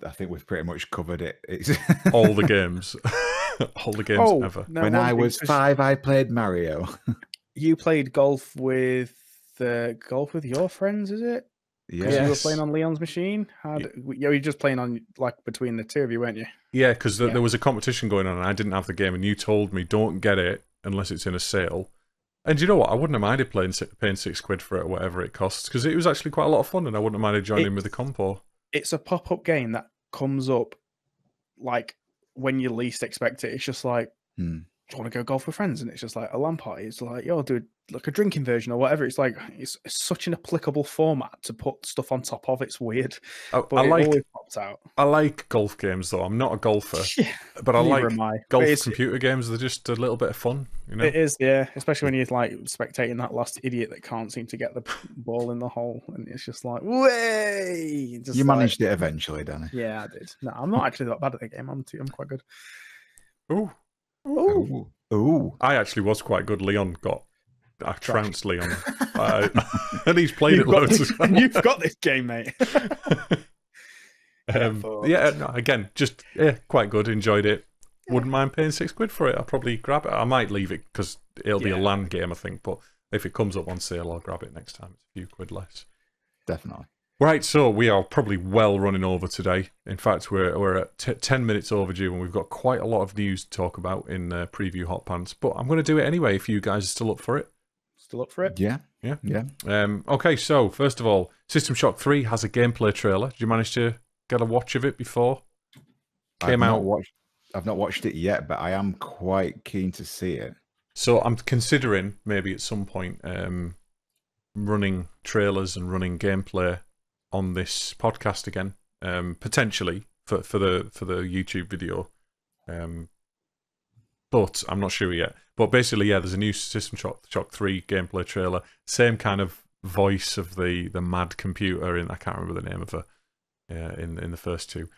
I think we've pretty much covered it. It's <laughs> All the games, <laughs> all the games oh, ever. no, when I was was 'cause five, I played Mario. <laughs> you played golf with the golf with your friends, is it? Because you were playing on Leon's machine. How Ye- you were just playing on like between the two of you, weren't you? Yeah, because Yeah. there was a competition going on, and I didn't have the game, and you told me don't get it unless it's in a sale. And you know what? I wouldn't have minded playing paying six quid for it, or whatever it costs, because it was actually quite a lot of fun, and I wouldn't have minded joining with the compo. It's a pop-up game that comes up like when you least expect it. It's just like, Hmm. Do you want to go golf with friends? And it's just like a LAN party. It's like, yo, do like a drinking version or whatever. It's like it's, it's such an applicable format to put stuff on top of. It's weird, I, but I it like always pops out. I like golf games though. I'm not a golfer, <laughs> Yeah, but I like am I. Golf it's- computer games. They're just a little bit of fun, you know. It is, yeah. Especially when you're like spectating that last idiot that can't seem to get the ball in the hole, and it's just like, way. Just you like- managed it eventually, Danny. Yeah, I did. No, I'm not actually that bad at the game. I'm too, I'm quite good. Ooh, Ooh. Ooh. I actually was quite good. Leon got. I trounced Leon, <laughs> uh, <laughs> and he's played it You've got loads this- as <laughs> well. You've got this game, mate. um, yeah, no, again, just yeah, quite good. Enjoyed it. Wouldn't mind paying six quid for it. I'll probably grab it. I might leave it because it'll be a LAN game, I think. But if it comes up on sale, I'll grab it next time. It's a few quid less. Definitely. Right, so we are probably well running over today. In fact, we're we're at t- ten minutes overdue, and we've got quite a lot of news to talk about in uh, preview hot pants. But I'm going to do it anyway if you guys are still up for it. Still up for it? Yeah. Yeah. Yeah. Um, okay, so first of all, System Shock Three has a gameplay trailer. Did you manage to get a watch of it before? Came I've out- Not watched, I've not watched it yet, but I am quite keen to see it. So I'm considering maybe at some point um, running trailers and running gameplay on this podcast again, um, potentially for, for the for the YouTube video. Um, but I'm not sure yet. But basically, yeah, there's a new System Shock Shock Three gameplay trailer. Same kind of voice of the the mad computer in I can't remember the name of her uh, in in the first two.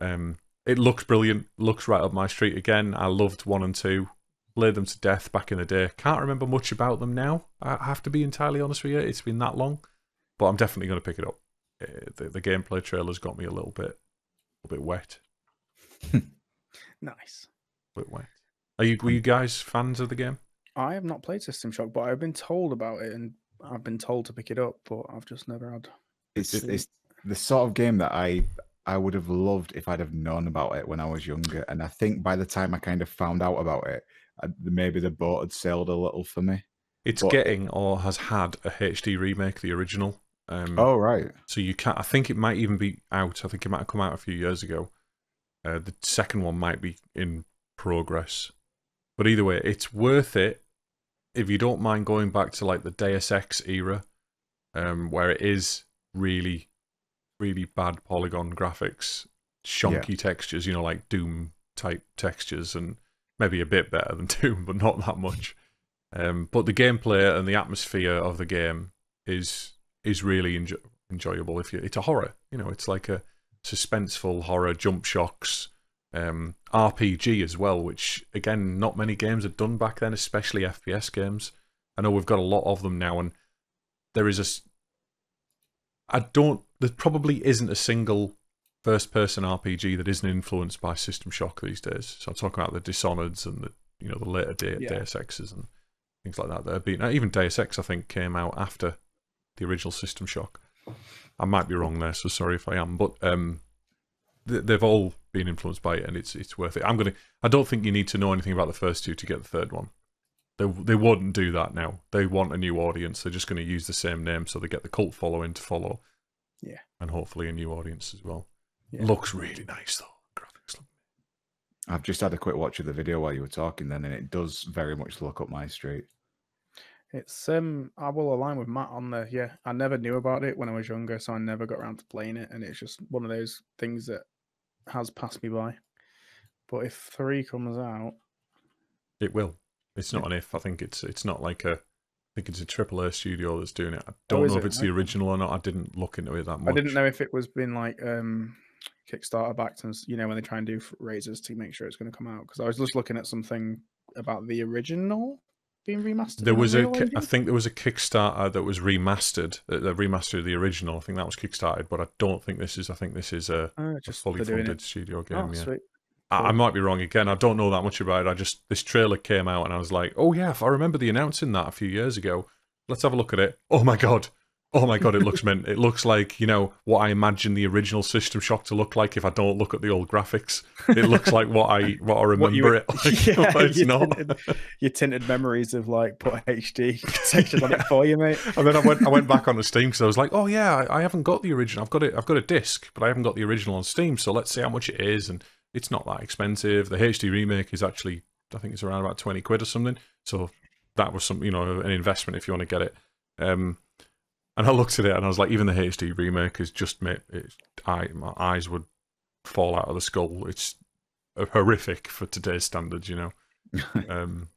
Um, it looks brilliant. Looks right up my street again. I loved one and two played them to death back in the day. Can't remember much about them now. I have to be entirely honest with you. It's been that long, but I'm definitely going to pick it up. Uh, The, the gameplay trailer's got me a little bit, a bit wet. <laughs> Nice. A bit wet. Are you? Were you guys fans of the game? I have not played System Shock, but I've been told about it and I've been told to pick it up, but I've just never had. It's it's the sort of game that I I would have loved if I'd have known about it when I was younger. And I think by the time I kind of found out about it, I, maybe the boat had sailed a little for me. It's But- getting or has had a HD remake, the original. Um, Oh right. So you can't. I think it might even be out. I think it might have come out a few years ago. Uh, the second one might be in progress, but either way, it's worth it if you don't mind going back to like the Deus Ex era, um, where it is really, really bad polygon graphics, shonky textures. You know, like Doom type textures, and maybe a bit better than <laughs> Doom, but not that much. Um, but the gameplay and the atmosphere of the game is is really enjo- enjoyable. If you, it's a horror, you know, it's like a suspenseful horror, jump shocks, um, RPG as well, which again, not many games had done back then, especially FPS games. I know we've got a lot of them now, and there is a. I don't. There probably isn't a single first-person RPG that isn't influenced by System Shock these days. So I'm talking about the Dishonored's and the you know the later De- Yeah. Deus Exes and things like that. That have been even Deus Ex, I think, came out after the original System Shock. I might be wrong there, so sorry if I am, but um, th- they've all been influenced by it, and it's it's worth it. I'm gonna. I don't think you need to know anything about the first two to get the third one. They they wouldn't do that now. They want a new audience. They're just going to use the same name so they get the cult following to follow. Yeah. And hopefully a new audience as well. Yeah. Looks really nice though. Graphics look I've just had a quick watch of the video while you were talking then, and it does very much look up my street. It's um I will align with Matt on the yeah. I never knew about it when I was younger, so I never got around to playing it, and it's just one of those things that has passed me by. But if three comes out, It will. It's not an if. I think it's it's not like a. I think it's a triple A studio that's doing it. I don't Oh, know if it? it's the original or not. I didn't look into it that much. I didn't know if it was been like um Kickstarter backed and you know when they try and do raises to make sure it's going to come out because I was just looking at something about the original being remastered. There was a. I think there was a Kickstarter that was remastered. Uh, the remastered of the original. I think that was kickstarted, but I don't think this is. I think this is a, Oh, a just fully funded studio game. Oh, yeah. sweet. I, I might be wrong again. I don't know that much about it. I just this trailer came out and I was like, oh yeah, I remember the announcing that a few years ago. Let's have a look at it. Oh my god. Oh my god, it looks mint. It looks like, you know, what I imagine the original System Shock to look like if I don't look at the old graphics. It looks like what I what I remember <laughs> What you- it like. <laughs> <laughs> yeah, it's your not. tinted, your tinted memories of like put HD textures on it for you, mate. And then I went I went back onto Steam because I was like, oh yeah, I, I haven't got the original. I've got it. I've got a disc, but I haven't got the original on Steam. So let's see how much it is, and it's not that expensive. The HD remake is actually, I think it's around about twenty quid or something. So that was some, you know, an investment if you want to get it. Um, and I looked at it and I was like, even the HD remake is just made. It's, I my eyes would fall out of the skull. It's horrific for today's standards, you know. <laughs> Um,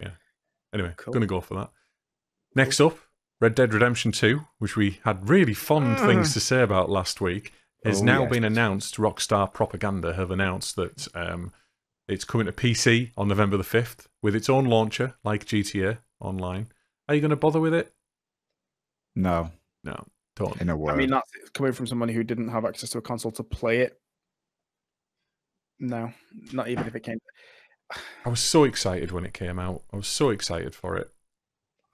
yeah. Anyway, Cool. gonna go for that. Next up, Red Dead Redemption 2, which we had really fond things to say about last week, has Oh, now yes. been announced. Rockstar Propaganda have announced that um, it's coming to PC on November the 5th with its own launcher, like GTA Online. Are you going to bother with it? No, No, don't. in a word. I mean, that's coming from somebody who didn't have access to a console to play it. No, not even if it came. I was so excited when it came out. I was so excited for it.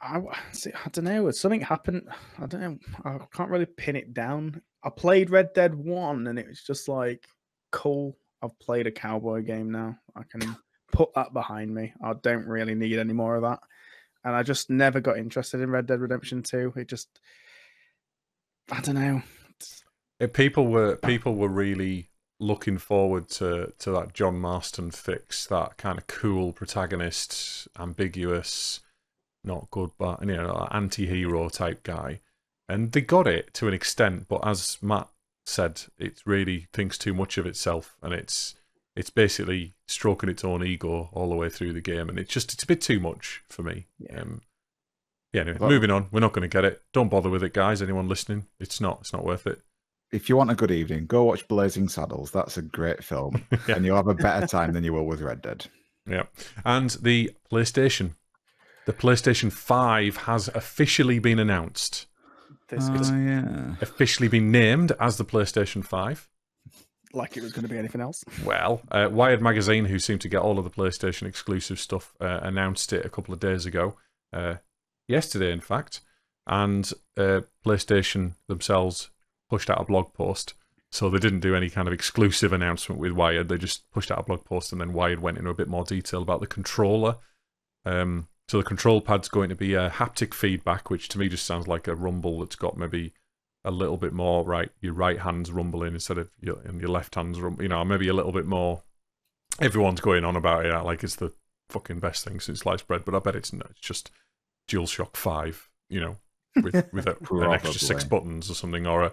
I w- see, I don't know. Something happened. I don't know. I can't really pin it down. I played Red Dead One, and it was just like cool. I've played a cowboy game now. I can put that behind me. I don't really need any more of that. And I just never got interested in Red Dead Redemption Two. It just, I don't know. It, people were people were really looking forward to to that John Marston fix, that kind of cool protagonist, ambiguous, not good, but you know, anti-hero type guy, and they got it to an extent. But as Matt said, it really thinks too much of itself, and it's it's basically stroking its own ego all the way through the game, and it's just it's a bit too much for me. Yeah. Um, yeah. Anyway, Well- moving on. We're not going to get it. Don't bother with it, guys. Anyone listening? It's not. It's not worth it. if you want a good evening, go watch Blazing Saddles. That's a great film, <laughs> Yeah. and you'll have a better time than you will with Red Dead. Yeah. And the PlayStation. The PlayStation 5 has officially been announced. This Oh, yeah. Officially been named as the PlayStation 5. Like it was going to be anything else. <laughs> Well, uh, Wired Magazine, who seem to get all of the PlayStation exclusive stuff, uh, announced it a couple of days ago. Uh, yesterday, in fact. And uh, PlayStation themselves pushed out a blog post. So they didn't do any kind of exclusive announcement with Wired. They just pushed out a blog post, and then Wired went into a bit more detail about the controller. Um, so the control pad's going to be a haptic feedback, which to me just sounds like a rumble that's got maybe a little bit more right. Your right hand's rumbling instead of your and your left hand's rum. You know, maybe a little bit more. Everyone's going on about it like it's the fucking best thing since sliced bread, but I bet it's not. It's just DualShock Five. You know, with <laughs> with a, an extra six buttons or something, or a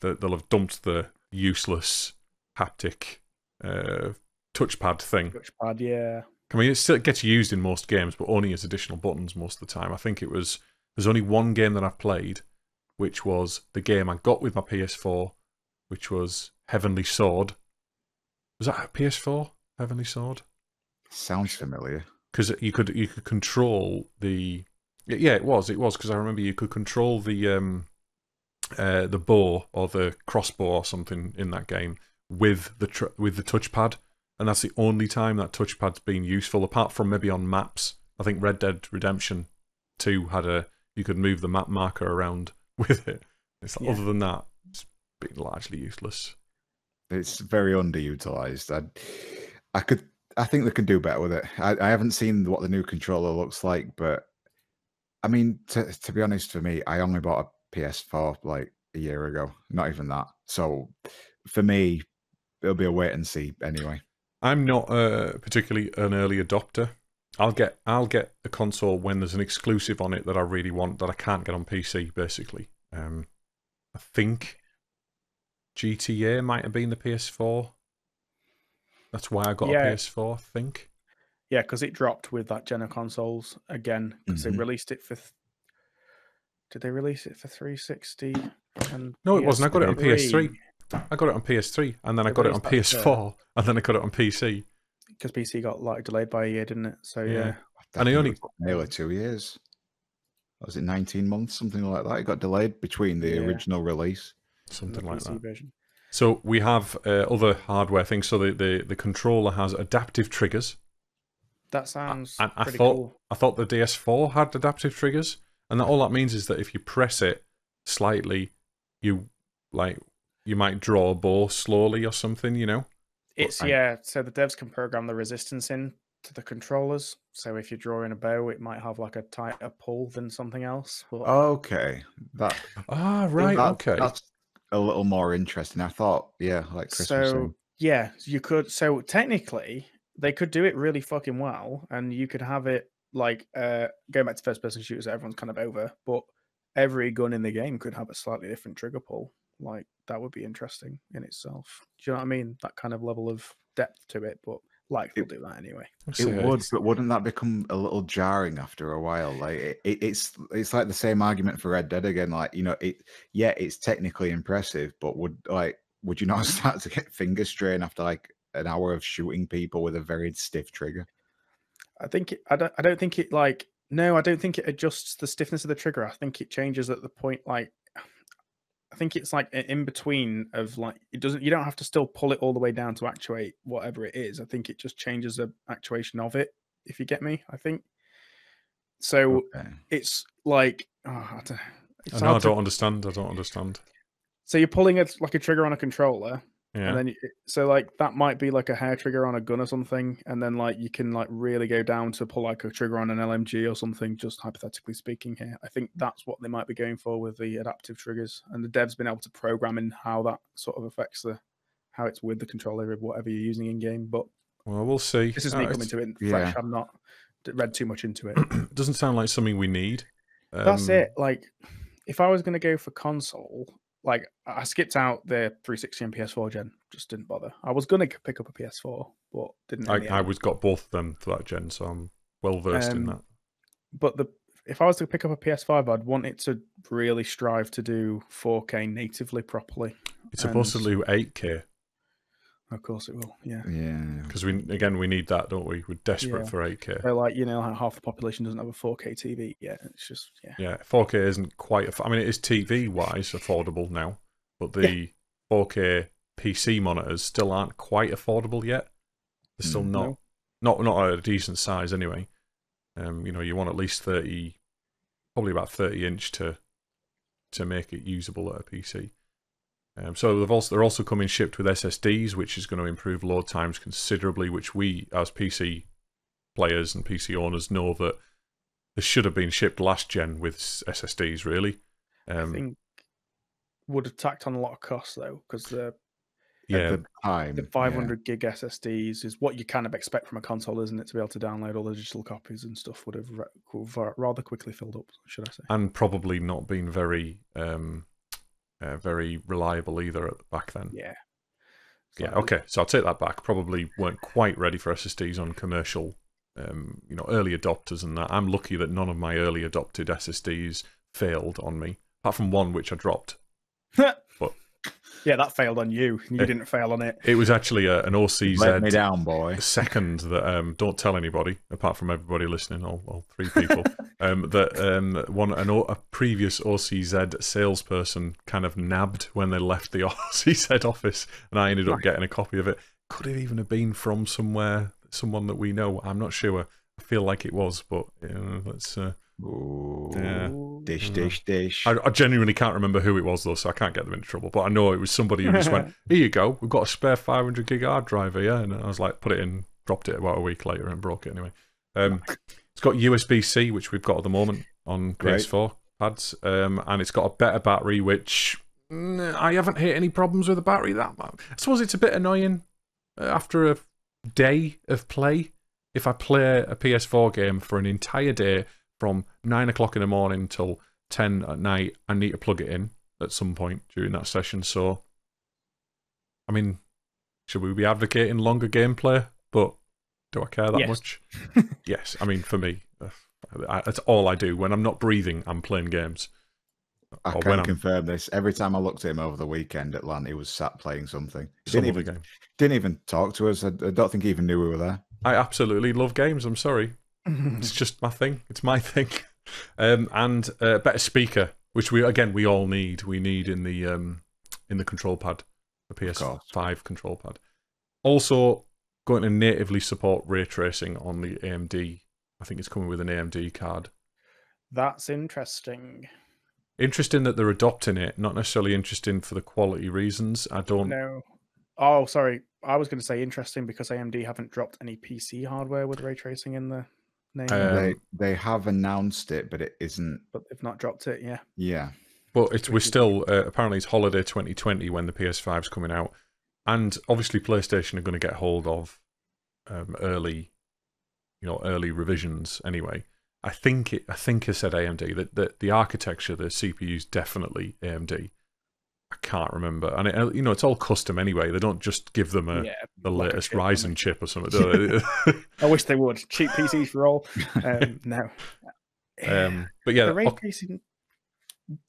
they- they'll have dumped the useless haptic uh, touchpad thing. Touchpad, yeah. I mean, it still gets used in most games, but only as additional buttons most of the time. I think it was there's only one game that I've played, which was the game I got with my PS4, which was Heavenly Sword. Was that a PS4 Heavenly Sword? Sounds familiar. Because you could you could control the yeah it was it was because I remember you could control the um uh the bow or the crossbow or something in that game with the tr- with the touchpad and that's the only time that touchpad's been useful apart from maybe on maps i think red dead redemption 2 had a you could move the map marker around with it it's like, Yeah. other than that it's been largely useless It's very underutilized. I, I could, I think they can do better with it. I, I haven't seen what the new controller looks like, but I mean, to, to be honest, for me, I only bought a PS4 like a year ago. Not even that. So for me, it'll be a wait and see anyway. I'm not uh, particularly an early adopter. I'll get I'll get a console when there's an exclusive on it that I really want that I can't get on PC. Basically, um, I think GTA might have been the PS4. That's why I got Yeah. a PS4. I think. Yeah, because it dropped with that gen of consoles again because Mhm. they released it for. Th- Did they release it for 360? And No, it wasn't. I got it on PS3. PS3? I got it on PS3 and then I got it on PS4 and then I got it on PC. Because PC got like delayed by a year, didn't it? So yeah, Yeah. And I think it only- was nearly two years. Was it 19 months, something like that? It got delayed between the Yeah. original release. Something like PC that. version. So we have uh, other hardware things. So the, the, the controller has adaptive triggers. That sounds and I thought- cool. I thought the DS4 had adaptive triggers, and that all that means is that if you press it slightly, you like you might draw a bow slowly or something. You know. It's I- yeah. So the devs can program the resistance in to the controllers. So if you're drawing a bow, it might have like a tighter pull than something else. But Okay. That Ah, right. that- okay. That's a little more interesting. I thought, yeah, like Chris was so saying. yeah, you could. So technically, they could do it really fucking well, and you could have it like uh going back to first person shooters. Everyone's kind of over, but every gun in the game could have a slightly different trigger pull. Like that would be interesting in itself. Do you know what I mean? That kind of level of depth to it, but like they'll do that anyway. It see. would, but wouldn't that become a little jarring after a while? Like it, it, it's it's like the same argument for Red Dead again. Like you know, it yeah, it's technically impressive, but would like would you not <laughs> start to get finger strain after like an hour of shooting people with a very stiff trigger? I think it, I don't I don't think it like no, I don't think it adjusts the stiffness of the trigger. I think it changes at the point like I think it's like in between of like it doesn't you don't have to still pull it all the way down to actuate whatever it is. I think it just changes the actuation of it, if you get me. I think. So Okay. it's like oh, I don't, it's I know I don't understand. I don't understand. so you're pulling it like a trigger on a controller, Yeah. and then you, so like that might be like a hair trigger on a gun or something, and then like you can like really go down to pull like a trigger on an LMG or something. Just hypothetically speaking, here, I think that's what they might be going for with the adaptive triggers, and the dev's been able to program in how that sort of affects the how it's with the controller of whatever you're using in game. But well, we'll see. this is Uh, me it's- coming to it in yeah. I'm not read too much into it. <clears throat> doesn't sound like something we need. That's Um, it. Like, if I was going to go for console, like I skipped out the 360 and PS4 gen, just didn't bother. I was going to pick up a PS4, but didn't. I, I was got both of them for that gen, so I'm well versed in Um, that. But the if I was to pick up a PS5, I'd want it to really strive to do 4K natively properly. It's supposed to do 8K Of course, it will. Yeah. Yeah. because we again we need that, don't we? We're desperate Yeah. for 8K. So, like you know, how half the population doesn't have a 4K TV yet. It's just yeah. Yeah, 4K isn't quite. aff- I mean, it is TV wise affordable now, but the 4K PC monitors still aren't quite affordable yet. They're still Mm. not not not at a decent size anyway. Um, you know, you want at least 30, probably about 30 inch to to make it usable at a PC. Um, so they've also they're also coming shipped with SSDs, which is going to improve load times considerably. Which we, as PC players and PC owners, know that they should have been shipped last gen with SSDs. Really, I um, think would have tacked on a lot of costs though, because the yeah, At the time, the yeah. 500 gig SSDs is what you kind of expect from a console, isn't it? To be able to download all the digital copies and stuff would have ra- rather quickly filled up, should I say? and probably not been very um, uh, very reliable either at- back then. Yeah. It's Yeah, okay. So I'll take that back. Probably weren't quite ready for SSDs on commercial, um, you know, early adopters and that. I'm lucky that none of my early adopted SSDs failed on me, apart from one which I dropped. <laughs> But- yeah, that failed on you. You Eh. didn't fail on it. It was actually a, an Let me down, boy. <laughs> second that um, don't tell anybody, apart from everybody listening, all, all three people. <laughs> um, that um, one an, O- a previous OCZ salesperson kind of nabbed when they left the <laughs> OCZ office, and I ended up getting a copy of it. Could it even have been from somewhere, someone that we know? I'm not sure. I feel like it was, but you know, let's. Uh, Ooh, Yeah. Dish, dish, dish. I, I genuinely can't remember who it was though, so I can't get them into trouble. But I know it was somebody who just went, <laughs> "Here you go, we've got a spare 500 gig hard drive here," and I was like, "Put it in dropped it about a week later and broke it anyway. Um, it's got USB C, which we've got at the moment on Great. PS4 pads, um, and it's got a better battery, which mm, I haven't hit any problems with the battery that much. I suppose it's a bit annoying uh, after a day of play. If I play a PS4 game for an entire day from nine o'clock in the morning till 10 at night, I need to plug it in at some point during that session. So, I mean, should we be advocating longer gameplay? But do I care that Yes. much? <laughs> yes. I mean, for me, <sighs> uh, that's all I do. When I'm not breathing, I'm playing games. I Or when can I'm- confirm this. Every time I looked at him over the weekend at LAN, he was sat playing something. He It's a didn't lovely even, game. didn't even talk to us. I, I don't think he even knew we were there. I absolutely love games. I'm sorry. <laughs> It's just my thing. It's my thing. <laughs> Um, and a better speaker, which we again we all need. We need in the um, in the control pad, the. PS5 control pad. Also, going to natively support ray tracing on the AMD. I think it's coming with an AMD card. That's interesting. Interesting that they're adopting it. Not necessarily interesting for the quality reasons. I don't. No. Oh, sorry. I was going to say interesting because AMD haven't dropped any PC hardware with ray tracing in the name, Um, they they have announced it, but it isn't. but they've not dropped it. Yeah. Yeah, But it's we're still uh, apparently it's holiday 2020 when the PS5's coming out, and obviously PlayStation are going to get hold of um, early, you know, early revisions anyway. I think it. I think I said AMD that the, the architecture, the CPU's definitely AMD. I can't remember, and it, uh, you know it's all custom anyway. They don't just give them a yeah. the like a latest chip Ryzen chip or <laughs> something. do they? I wish they would. Cheap PCs for all. Um, <laughs> no. um, but yeah, the ray tracing.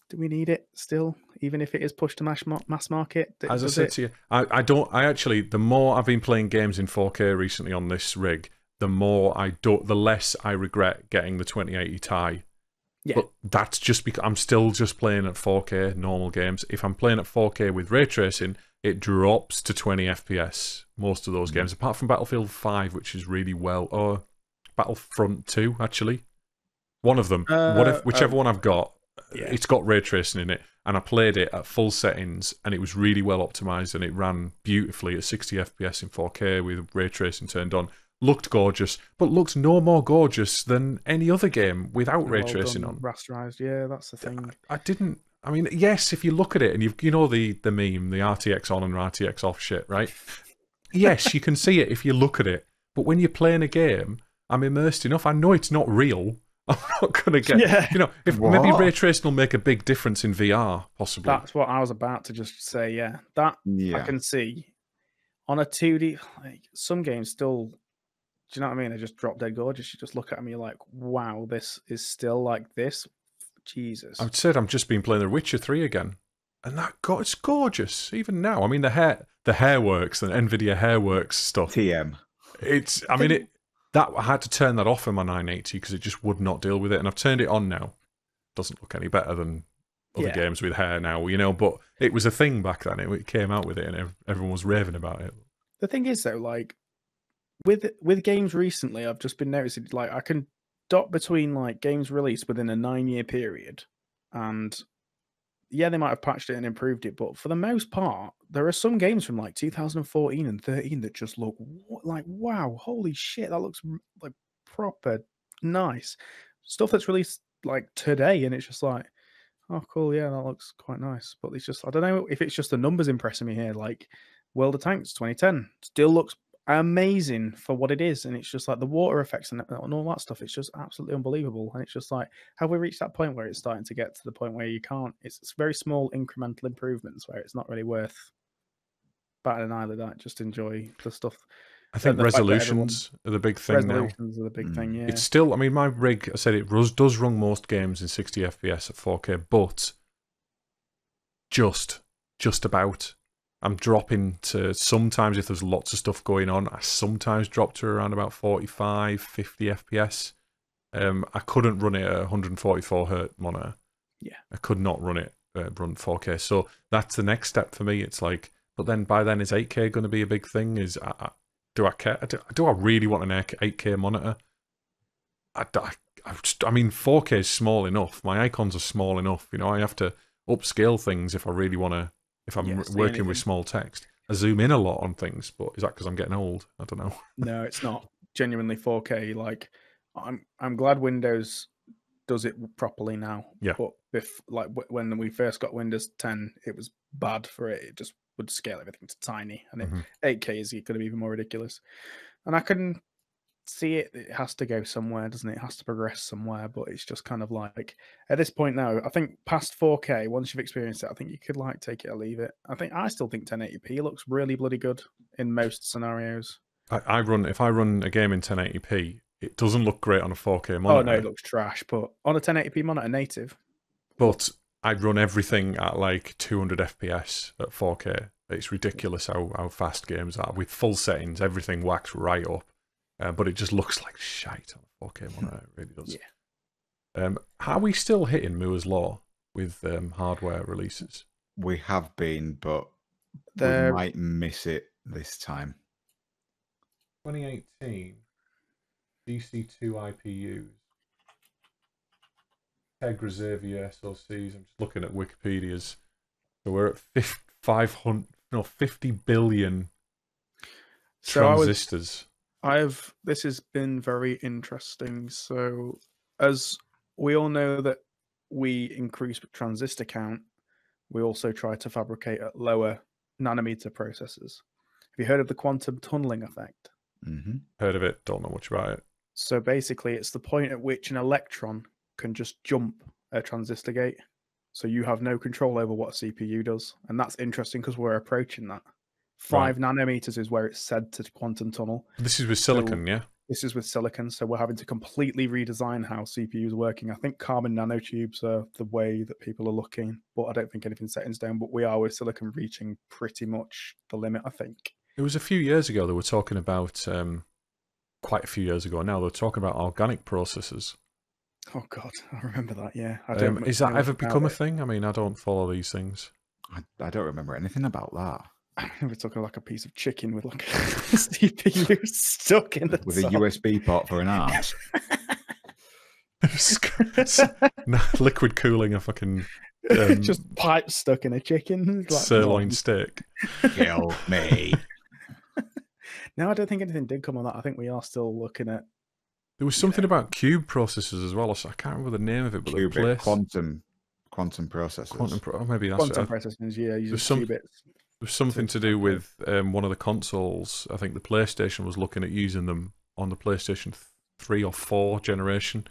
Do we need it still, even if it is pushed to mass mass market? As I said it- to you, I, I don't. I actually, the more I've been playing games in 4K recently on this rig, the more I don't, the less I regret getting the 2080 Ti. Yeah. But that's just because I'm still just playing at 4K normal games. If I'm playing at 4K with ray tracing, it drops to 20 FPS. Most of those Mm. games, apart from Battlefield 5, which is really well, or Battlefront 2, actually. One of them, what Uh, if, whichever oh. one I've got, Yeah. it's got ray tracing in it, and I played it at full settings, and it was really well optimized, and it ran beautifully at 60 FPS in 4K with ray tracing turned on. Looked gorgeous, but looked no more gorgeous than any other game without ray well tracing done, on. Rasterized. Yeah, that's the thing. I didn't. I mean, yes, if you look at it and you you know the the meme, the RTX on and RTX off shit, right? <laughs> yes, you can see it if you look at it, but when you're playing a game, I'm immersed enough. I know it's not real. <laughs> I'm not gonna get. Yeah. You know, if maybe ray tracing will make a big difference in VR, possibly. That's what I was about to just say. Yeah, that yeah. I can see on a 2D. Like some games still. Do you know what I mean? They just drop dead gorgeous. You just look at them, you're like, wow, this is still like this. Jesus. I've said I'm just been playing The Witcher Three again, and that God, it's gorgeous even now. I mean, the hair, the hair works, the Nvidia HairWorks stuff. TM. It's. I mean, it. That I had to turn that off in my 980 because it just would not deal with it, and I've turned it on now. Doesn't look any better than other Yeah. games with hair now, you know. But it was a thing back then. It, it came out with it, and everyone was raving about it. The thing is though, like with with games recently, I've just been noticing like I can dot between like games released within a nine year period, and yeah, they might have patched it and improved it, but for the most part, there are some games from like 2014 and 13 that just look like wow, holy shit, that looks like proper nice stuff that's released like today, and it's just like. Oh, cool. Yeah, that looks quite nice. But it's just, I don't know if it's just the numbers impressing me here. Like, World of Tanks 2010 still looks amazing for what it is. And it's just like the water effects and, uh, and all that stuff. It's just absolutely unbelievable. And it's just like, have we reached that point where it's starting to get to the point where you can't? It's, it's very small incremental improvements where it's not really worth batting an eyelid at. Just enjoy the stuff. I think the resolutions are the big thing now. Resolutions are the big thing. Mm, yeah. It's still, I mean, my rig, I said it does, does run most games in 60 FPS at 4K, but just, just about. I'm dropping to sometimes if there's lots of stuff going on, I sometimes drop to around about 45, 50 FPS. Um, I couldn't run it at 144 hertz monitor. Yeah. I could not run it uh, run 4K. So that's the next step for me. It's like, but then by then is 8K going to be a big thing? Is I, I- do I care? Do, do I really want an 8K monitor? I, I, I, just, I mean, 4K is small enough. My icons are small enough. You know, I have to upscale things if I really want to. If I'm see working with small text, I zoom in a lot on things, but is that because I'm getting old? I don't know. <laughs> No, it's not genuinely 4K. Like, I'm I'm glad Windows does it properly now. Yeah. But if like w- when we first got Windows 10, it was bad for it. It just would scale everything to tiny, and Mhm. it, 8K is going to be even more ridiculous. And I can see it. It has to go somewhere, doesn't it? It has to progress somewhere. But it's just kind of like at this point now. I think past 4K, once you've experienced it, I think you could like take it or leave it. I think I still think 1080p looks really bloody good in most scenarios. I, I run if I run a game in 1080p, it doesn't look great on a 4K monitor. Oh no, it looks trash. But on a 1080p monitor, native, but I run everything at like 200 FPS at 4K. It's ridiculous how, how fast games are with full settings. Everything whacks right up, uh, but it just looks like shite on a 4K monitor. It really does. <laughs> Yeah. Um, are we still hitting Moore's law with um, hardware releases? We have been, but There- we might miss it this time. 2018 GC2 IPUs. Tegra Xavier SoCs. I'm just looking at Wikipedia's. So we're at 50, 500, no, 50 billion So I was transistors. I've this has been very interesting. So as we all know that we increase transistor count, we also try to fabricate at lower nanometer processors. Have you heard of the quantum tunneling effect? Mm-hmm. Heard of it? Don't know much about it. So basically it's the point at which an electron can just jump a transistor gate. So you have no control over what a CPU does. And that's interesting because we're approaching that. Five nanometers is where it's said to quantum tunnel. This is with silicon, yeah. This is with silicon, so we're having to completely redesign how CPUs are working. I think carbon nanotubes are the way that people are looking, but I don't think anything's set in stone. But we are with silicon reaching pretty much the limit, I think. It was a few years ago they were talking about. Um, quite a few years ago now, they were talking about organic processors. Oh God, <laughs> I remember that. Yeah, I Um, is that ever become a it. thing? I mean, I don't follow these things. I, I don't remember anything about that. <laughs> We're talking like a piece of chicken with like <laughs> a CPU stuck in the With a. USB port for an arse. <laughs> No, liquid cooling a fucking um, just pipe stuck in a chicken. Like, sirloin no. steak. Kill me. No, I don't think anything did come on that. I think we are still looking at There was something about cube processors as well. I can't remember the name of it, but the place quantum, quantum processors. quantum pro- oh, maybe that's quantum it. processing. Yeah, using There's some- qubits. There was something to do with um, one of the consoles. I think the PlayStation was looking at using them on the PlayStation three or four generation,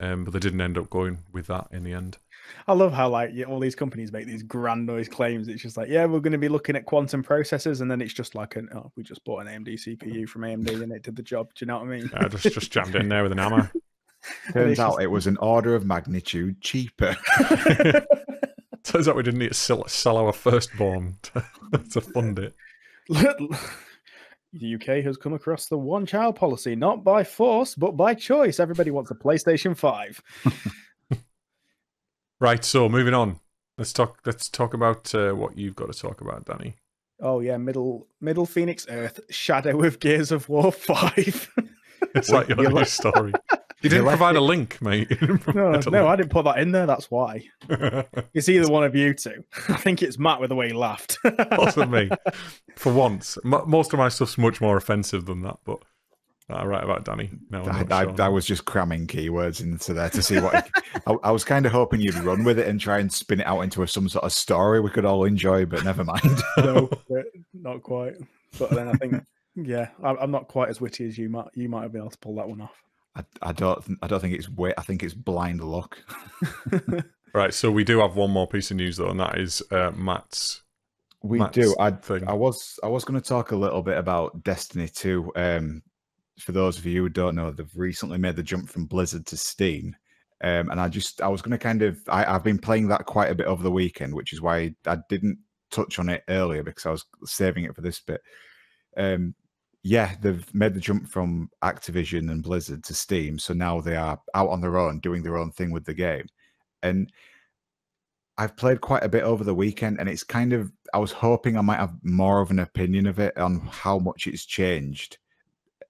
um, but they didn't end up going with that in the end. I love how like yeah, all these companies make these grand noise claims. It's just like, yeah, we're going to be looking at quantum processors, and then it's just like, an, oh, we just bought an AMD CPU <laughs> from AMD, and it did the job. Do you know what I mean? I just just jammed in there with an hammer. <laughs> Turns out just- it was an order of magnitude cheaper. <laughs> Turns out we didn't need to sell, sell our firstborn to, <laughs> to fund it. the UK has come across the one child policy, not by force, but by choice. Everybody wants a PlayStation 5. <laughs> Right, so moving on. Let's talk. Let's talk about uh, what you've got to talk about, Danny. Oh, yeah, Middle Middle Phoenix Earth, Shadow of Gears of War 5. <laughs> It's like your you new story. You <laughs> you didn't provide it- a link, mate. You didn't no, provide a no, I didn't put that in there. That's why. <laughs> It's either one of you two. <laughs> I think it's Matt with the way he laughed. wasn't me. For once, M- most of my stuff's much more offensive than that. But I write about Danny. No, I, I, I was just cramming keywords into there to see what. I, I was kind of hoping you'd run with it and try and spin it out into a, some sort of story we could all enjoy, but never mind. no, uh, not quite. But then I think, yeah, I- I'm not quite as witty as you. Might you might have been able to pull that one off. I, I don't. th- I don't think it's wit. I think it's blind luck. <laughs> right. So we do have one more piece of news though, and that is uh, Matt's. We Matt's do. I, thing. I was. I was going to talk a little bit about Destiny Two. Um, for those of you who don't know, they've recently made the jump from Blizzard to Steam. Um, and I just, I was going to kind of, I, I've been playing that quite a bit over the weekend, which is why I didn't touch on it earlier because I was saving it for this bit. Um, yeah, they've made the jump from Activision and Blizzard to Steam, so now they are out on their own, doing their own thing with the game. And I've played quite a bit over the weekend, and it's kind of, I was hoping I might have more of an opinion of it on how much it's changed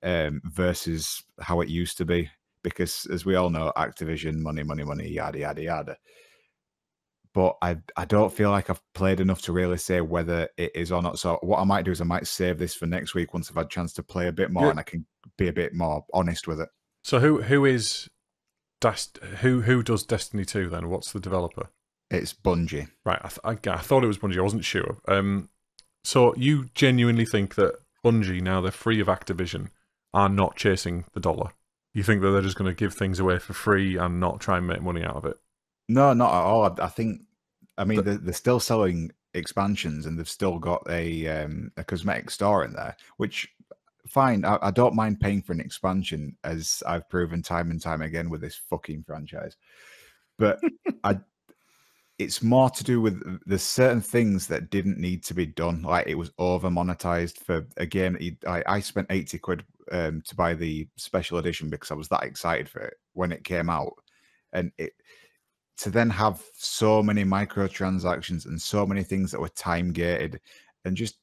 um, versus how it used to be. Because as we all know, Activision, money, money, money, yada, yada, yada. But I I don't feel like I've played enough to really say whether it is or not. So what I might do is I might save this for next week once I've had a chance to play a bit more Yeah. and I can be a bit more honest with it. So who who is Dest- who who does Destiny 2 then? What's the developer? It's Bungie. Right, I, th- I, I thought it was Bungie. I wasn't sure. Um, so you genuinely think that Bungie, now they're free of Activision, are not chasing the dollar? You think that they're just going to give things away for free and not try and make money out of it? No, not at all. I, I think, I mean, they're, they're still selling expansions and they've still got a um, a cosmetic store in there, which fine. I, I don't mind paying for an expansion, as I've proven time and time again with this fucking franchise. But <laughs> I, it's more to do with there's certain things that didn't need to be done. Like it was over monetized for a game. I, I spent eighty quid um, to buy the special edition because I was that excited for it when it came out, and it to then have so many microtransactions and so many things that were time gated and just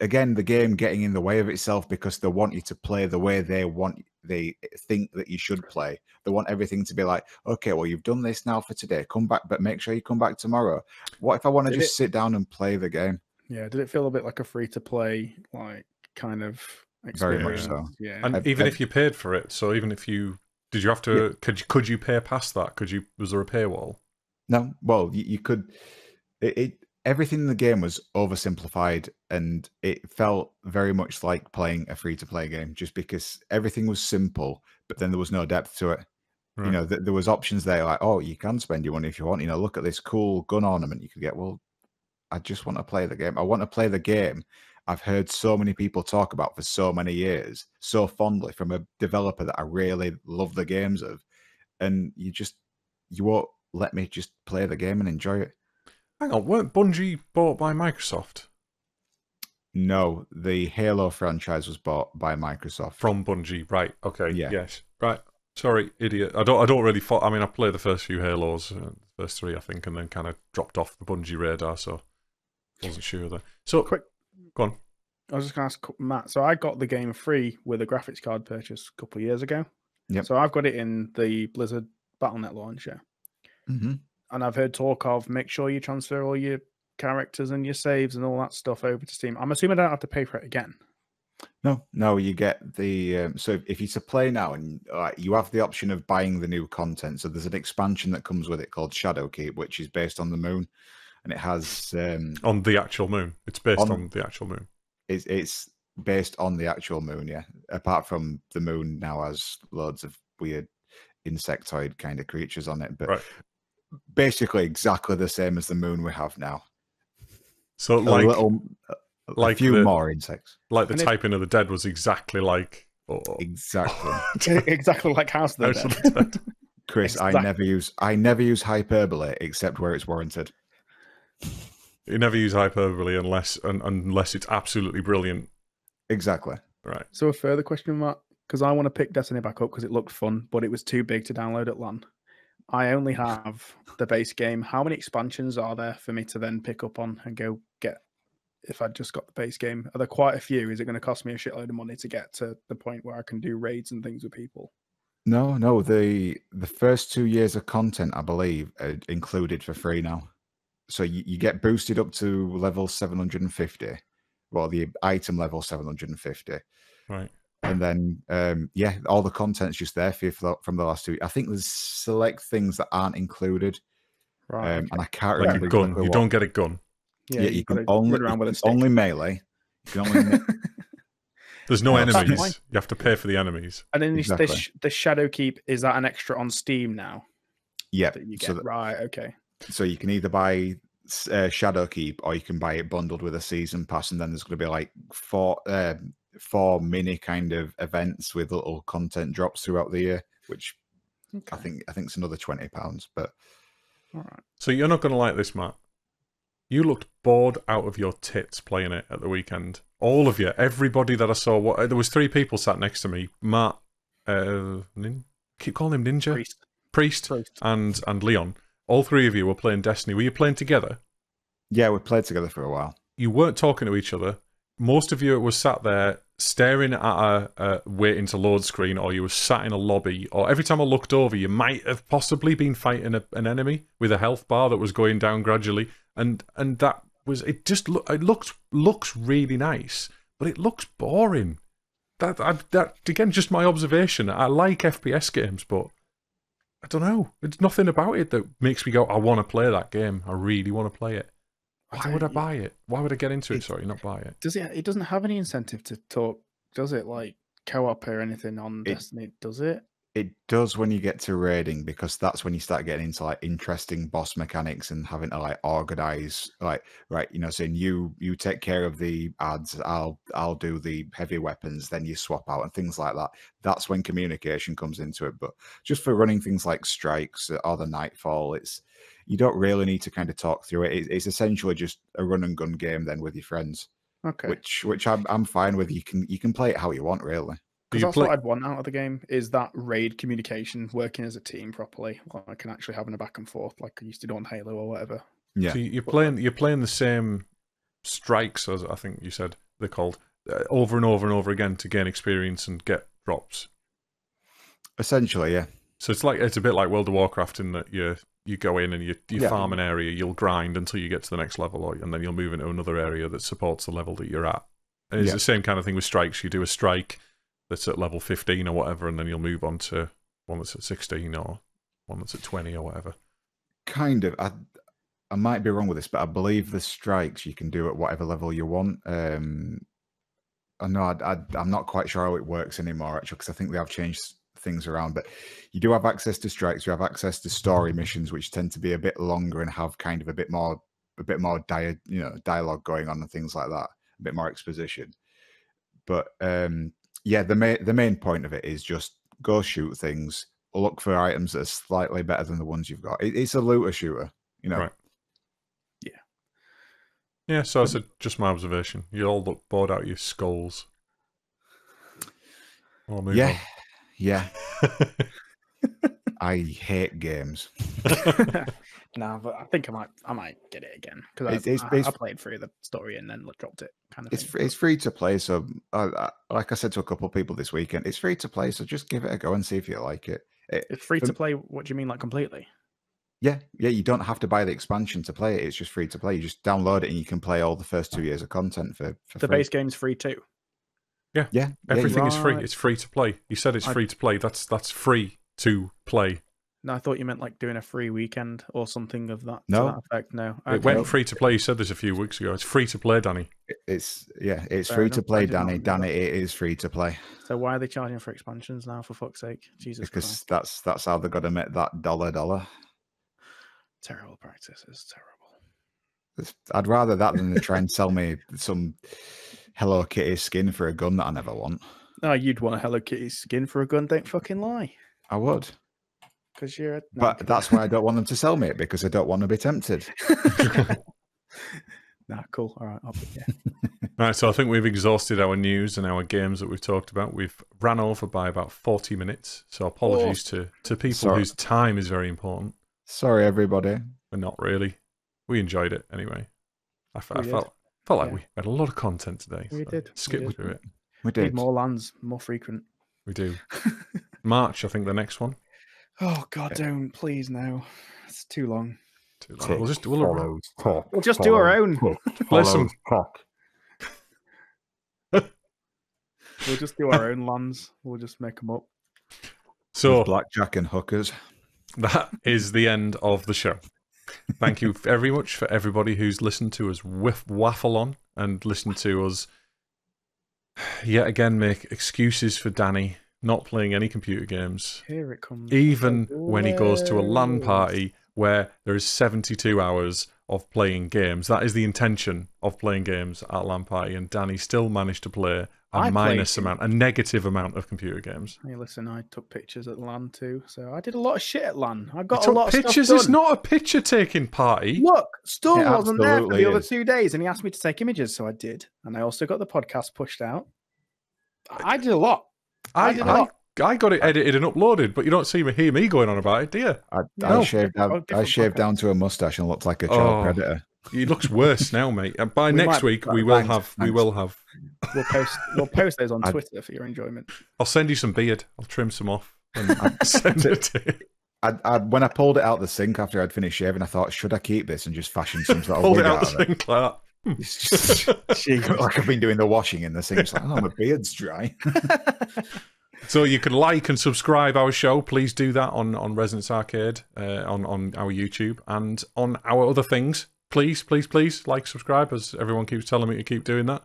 again the game getting in the way of itself because they want you to play the way they want they think that you should play. They want everything to be like okay well you've done this now for today. Come back but make sure you come back tomorrow. What if i want to Did just sit down and play the game? Yeah, did it feel a bit like a free to play like kind of Very much so. Yeah. And I- even I- if you paid for it, so even if you did, you have to could you, could you pay past that? Could you was there a paywall? No, well, you, you could. It, it everything in the game was oversimplified, and it felt very much like playing a free to play game, just because everything was simple, but then there was no depth to it. You know, th- there was options there, like, oh, you can spend your money if you want. You know, look at this cool gun ornament you could get. Well, I just want to play the game. I want to play the game. I've heard so many people talk about for so many years, so fondly from a developer that I really love the games of, and you just you won't let me just play the game and enjoy it. Hang on, weren't Bungie bought by Microsoft No, the Halo franchise was bought by Microsoft. from Bungie? Right. Okay. Yeah. Yes. Right. Sorry, idiot. I don't. I don't really. Fo- I mean, I played the first few Halos, uh, first three, I think, and then kind of dropped off the Bungie radar. So wasn't sure there. So Quick, go on. I was just going to ask Matt. So I got the game free with a graphics card purchase a couple of years ago. Yeah. So I've got it in the Blizzard Battle.net launcher, hmm and I've heard talk of make sure you transfer all your characters and your saves and all that stuff over to Steam. I'm assuming I don't have to pay for it again. No, no, you get the um, so if you to play now and uh, you have the option of buying the new content. So there's an expansion that comes with it called Shadowkeep, which is based on the moon, and it has um, On the actual moon. It's based On- on, the actual moon. it's it's based on the actual moon. Yeah, apart from the moon now has loads of weird insectoid kind of creatures on it, but Right. basically exactly the same as the moon we have now. So a like little, a like few the- more insects. like the and it- typing of the dead was exactly like. Oh, Exactly, <laughs> <laughs> exactly like House of the House of Dead. the Dead. Chris. I never use I never use hyperbole except where it's warranted. You never use hyperbole unless un, unless it's absolutely brilliant. Exactly. Right. So a further question, Matt, because I want to pick Destiny back up because it looked fun, but it was too big to download at LAN. I only have the base game. How many expansions are there for me to then pick up on and go get? If I just got the base game, are there quite a few? Is it going to cost me a shitload of money to get to the point where I can do raids and things with people? No, no. The the first two years of content, I believe, are included for free now. So you, you get boosted up to level seven hundred and fifty. Well, the item level seven hundred and fifty, Right. and then um, yeah, all the content's just there for you for the, from the last two. I think there's select things that aren't included, Right. um, and I can't Like remember. a gun. exactly You what- don't get a gun. Yeah, you've you can only around with a stick. only melee. You can only <laughs> There's no that's enemies. fine. You have to pay for the enemies. and then exactly. this the Shadowkeep is that an extra on Steam now yeah. that you So get? that- right. Okay. So you can either buy s- uh, Shadowkeep or you can buy it bundled with a season pass, and then there's going to be like four um four mini kind of events with little content drops throughout the year, which I think I think it's another twenty pounds. But All right. So you're not going to like this, Matt. You looked bored out of your tits playing it at the weekend. All of you, everybody that I saw. What there was three people sat next to me. Matt, uh, nin, keep calling him Ninja, Priest. Priest, Priest. and and Leon. All three of you were playing Destiny. Were you playing together? yeah, we played together for a while. You weren't talking to each other. Most of you were sat there staring at a, a waiting to load screen, or you were sat in a lobby, or every time I looked over, you might have possibly been fighting a, an enemy with a health bar that was going down gradually, and and that was it. Just look, it looks looks really nice, but it looks boring. That I, that again, just my observation. I like FPS games, but I don't know. There's nothing about it that makes me go, I want to play that game. I really want to play it. Why would I buy it? Why would I get into it? Sorry, not buy it. Does it? It doesn't have any incentive to talk, does it? Like co-op or anything on It- Destiny, does it? It does when you get to raiding because that's when you start getting into like interesting boss mechanics and having to like organize like right, you know, saying you you take care of the ads, I'll I'll do the heavy weapons, then you swap out and things like that. That's when communication comes into it. But just for running things like strikes or the nightfall, it's you don't really need to kind of talk through it. It- It's essentially just a run and gun game then with your friends, Okay. which which I'm I'm fine with. You can you can play it how you want, really. Do Because that's play? what I'd want out of the game is that raid communication, working as a team properly, like and actually having a back and forth, like I used to do on Halo or whatever. Yeah. So you're playing you're playing the same strikes as I think you said they're called uh, over and over and over again to gain experience and get drops. Essentially, yeah. So it's like it's a bit like World of Warcraft in that you you go in and you you Yeah. farm an area, you'll grind until you get to the next level, or, and then you'll move into another area that supports the level that you're at. And it's Yeah. the same kind of thing with strikes. You do a strike that's at level 15 or whatever, and then you'll move on to one that's at 16 or one that's at 20 or whatever. kind of. I, I might be wrong with this but i believe the strikes you can do at whatever level you want. Um i know I, I, i'm not quite sure how it works anymore actually because i think they have changed things around but you do have access to strikes you have access to story missions which tend to be a bit longer and have kind of a bit more a bit more dia, you know dialogue going on and things like that a bit more exposition. But um yeah the main the main point of it is just go shoot things look for items that are slightly better than the ones you've got it, it's a looter shooter you know Right. Yeah, Yeah. so that's a, just my observation. You all look bored out of your skulls. Move yeah yeah <laughs> i hate games <laughs> <laughs> no, but I think I might, I might get it again because It's- it's I, I, played through the story and then dropped it, kind of. it's thing. free, it's free to play so uh, uh, like i said to a couple of people this weekend it's free to play so just give it a go and see if you like it, it It's free for- to play. What do you mean, like completely? yeah yeah you don't have to buy the expansion to play it it's just free to play you just download it and you can play all the first two years of content for, for The free. base game's free too. yeah yeah, you- Everything is free. Right. It's free to play. You said it's I- free to play. That's that's free to play. No, I thought you meant like doing a free weekend or something of that. No. that effect. No, It went free to play. You said this a few weeks ago. It's free to play, Danny. it's yeah it's Fair free to enough, I play danny danny it is free to play So why are they charging for expansions now? For fuck's sake, Jesus because Christ! that's that's how they're gonna make that dollar dollar Terrible practice. practices. Terrible. It's- I'd rather that than they try and sell me some Hello Kitty skin for a gun that I never want. <laughs> No, you'd want a Hello Kitty skin for a gun. Don't fucking lie. I would, Because you're. A, no, but that's why I don't want them to sell me it because I don't want to be tempted. <laughs> nah, cool. All right. I'll, yeah. <laughs> Right, so I think we've exhausted our news and our games that we've talked about. We've ran over by about forty minutes, so apologies oh. to to people Sorry. whose time is very important, Sorry, everybody. but not really. We enjoyed it anyway. I, fe- I felt felt like Yeah. we had a lot of content today. We so did, we Skip did. through it. We Need did. more LANs, more frequent. We do. <laughs> March, I think the next one. Oh God, don't please no. It's too long. Too long. We'll just we'll, follows, talk, We'll just do our own. Play some- talk. We'll just do our own LANs. We'll just make them up. so blackjack and hookers. that is the end of the show. Thank you <laughs> very much for everybody who's listened to us whiff, waffle on and listened to us yet again make excuses for Danny not playing any computer games, Here it comes. even when he goes to a LAN party where there is 72 hours of playing games. That is the intention of playing games at LAN party, and Danny still managed to play a I minus played- amount, a negative amount of computer games. Hey, listen, I took pictures at LAN too, so I did a lot of shit at LAN. I You got a took lot of pictures. It's not a picture taking party. Look, Stull It wasn't there for absolutely the other two days, and he asked me to take images, so I did. And I also got the podcast pushed out. I did a lot. I I, did a I, lot. I got it edited and uploaded, but you don't see me hear me going on about it, do you? I, No. Oh, I shaved Oh, down, I shaved podcast. down to a mustache and looked like a child Oh. predator. He looks worse now, mate. And by We next might- week, we will thanks, have. We will have. We'll post we'll post those on I- Twitter for your enjoyment. I'll send you some beard. I'll trim some off and <laughs> send it to you. I, I, when I pulled it out the sink after I'd finished shaving, I thought, should I keep this and just fashion some sort of Hold wig it out out the of it? sink like that. It's just <laughs> <laughs> like I've been doing the washing in the sink. It's like, oh, my beard's dry. <laughs> So you can like and subscribe our show. Please do that on on Resonance Arcade uh, on on our YouTube and on our other things. Please, please, please like, subscribe, as everyone keeps telling me to keep doing that.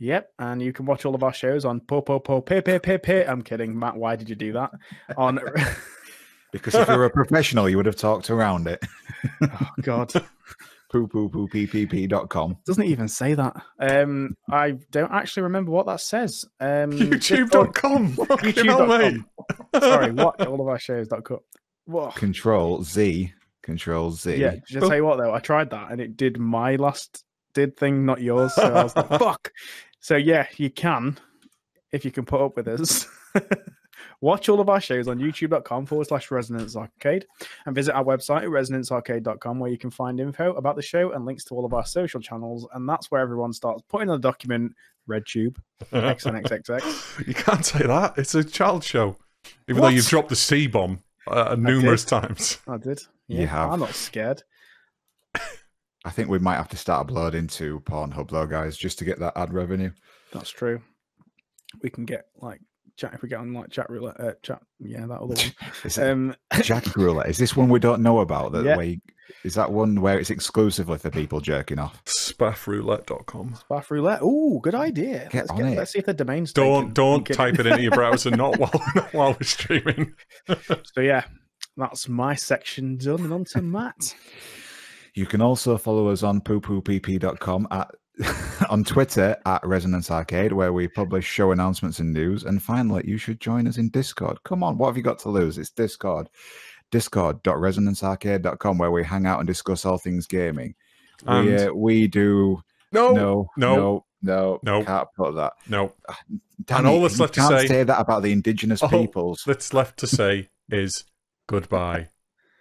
Yep, and you can watch all of our shows on Po Po Po Pe Pe Pe Pe. I'm kidding, Matt. Why did you do that? On Because if you were a professional, you would have talked around it. oh god, Poo poo poo ppp dot com. doesn't even say that. Um, I don't actually remember what that says. Um, <laughs> YouTube.com. <laughs> Mate. YouTube.com. Sorry, what all of our shows dot com. What? Control Z. Control Z. Yeah, just tell you what though, I tried that and it did my last did thing, not yours. So I was like, <laughs> fuck. So yeah, you can if you can put up with us. Watch all of our shows on youtube.com forward slash resonance arcade and visit our website at resonancearcade.com where you can find info about the show and links to all of our social channels. And that's where everyone starts putting in the document RedTube, XNXXX. <laughs> you can't say that. It's a child show. Even though you've dropped the C bomb uh, numerous times. I did. You have. I'm not scared. <laughs> I think we might have to start uploading to Pornhub though, guys, just to get that ad revenue. That's true. We can get like chat if we get on like chat roulette, uh, chat. Yeah, that other one. <laughs> Is Um, Jack Roulette? Is this one we don't know about? That Yeah. way, is that one where it's exclusively for people jerking off? Spaffroulette.com. Bath roulette. Oh, good idea. Get let's, on get, it. let's see if the domain's Don't taken. don't I'm type it into your browser not <laughs> while not while we're streaming. <laughs> So yeah, that's my section done. And on to Matt. You can also follow us on poopoopp.com at <laughs> on Twitter at Resonance Arcade, where we publish show announcements and news. And finally, you should join us in Discord. Come on, what have you got to lose? It's Discord. Discord.resonancearcade.com, where we hang out and discuss all things gaming. We, uh, we do No, no, no, no, no, no. can't put that. no. Danny, all that's you left to can't say- say that about the indigenous Oh, peoples. That's left to say is goodbye.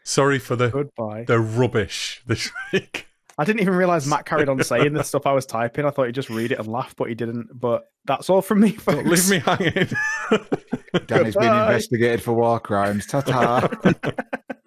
Sorry for the Goodbye. the rubbish this <laughs> week. I didn't even realize Matt carried on saying the <laughs> stuff I was typing. I thought he'd just read it and laugh, but he didn't. But that's all from me. Don't leave me hanging. Danny's been investigated for war crimes. Ta ta. <laughs>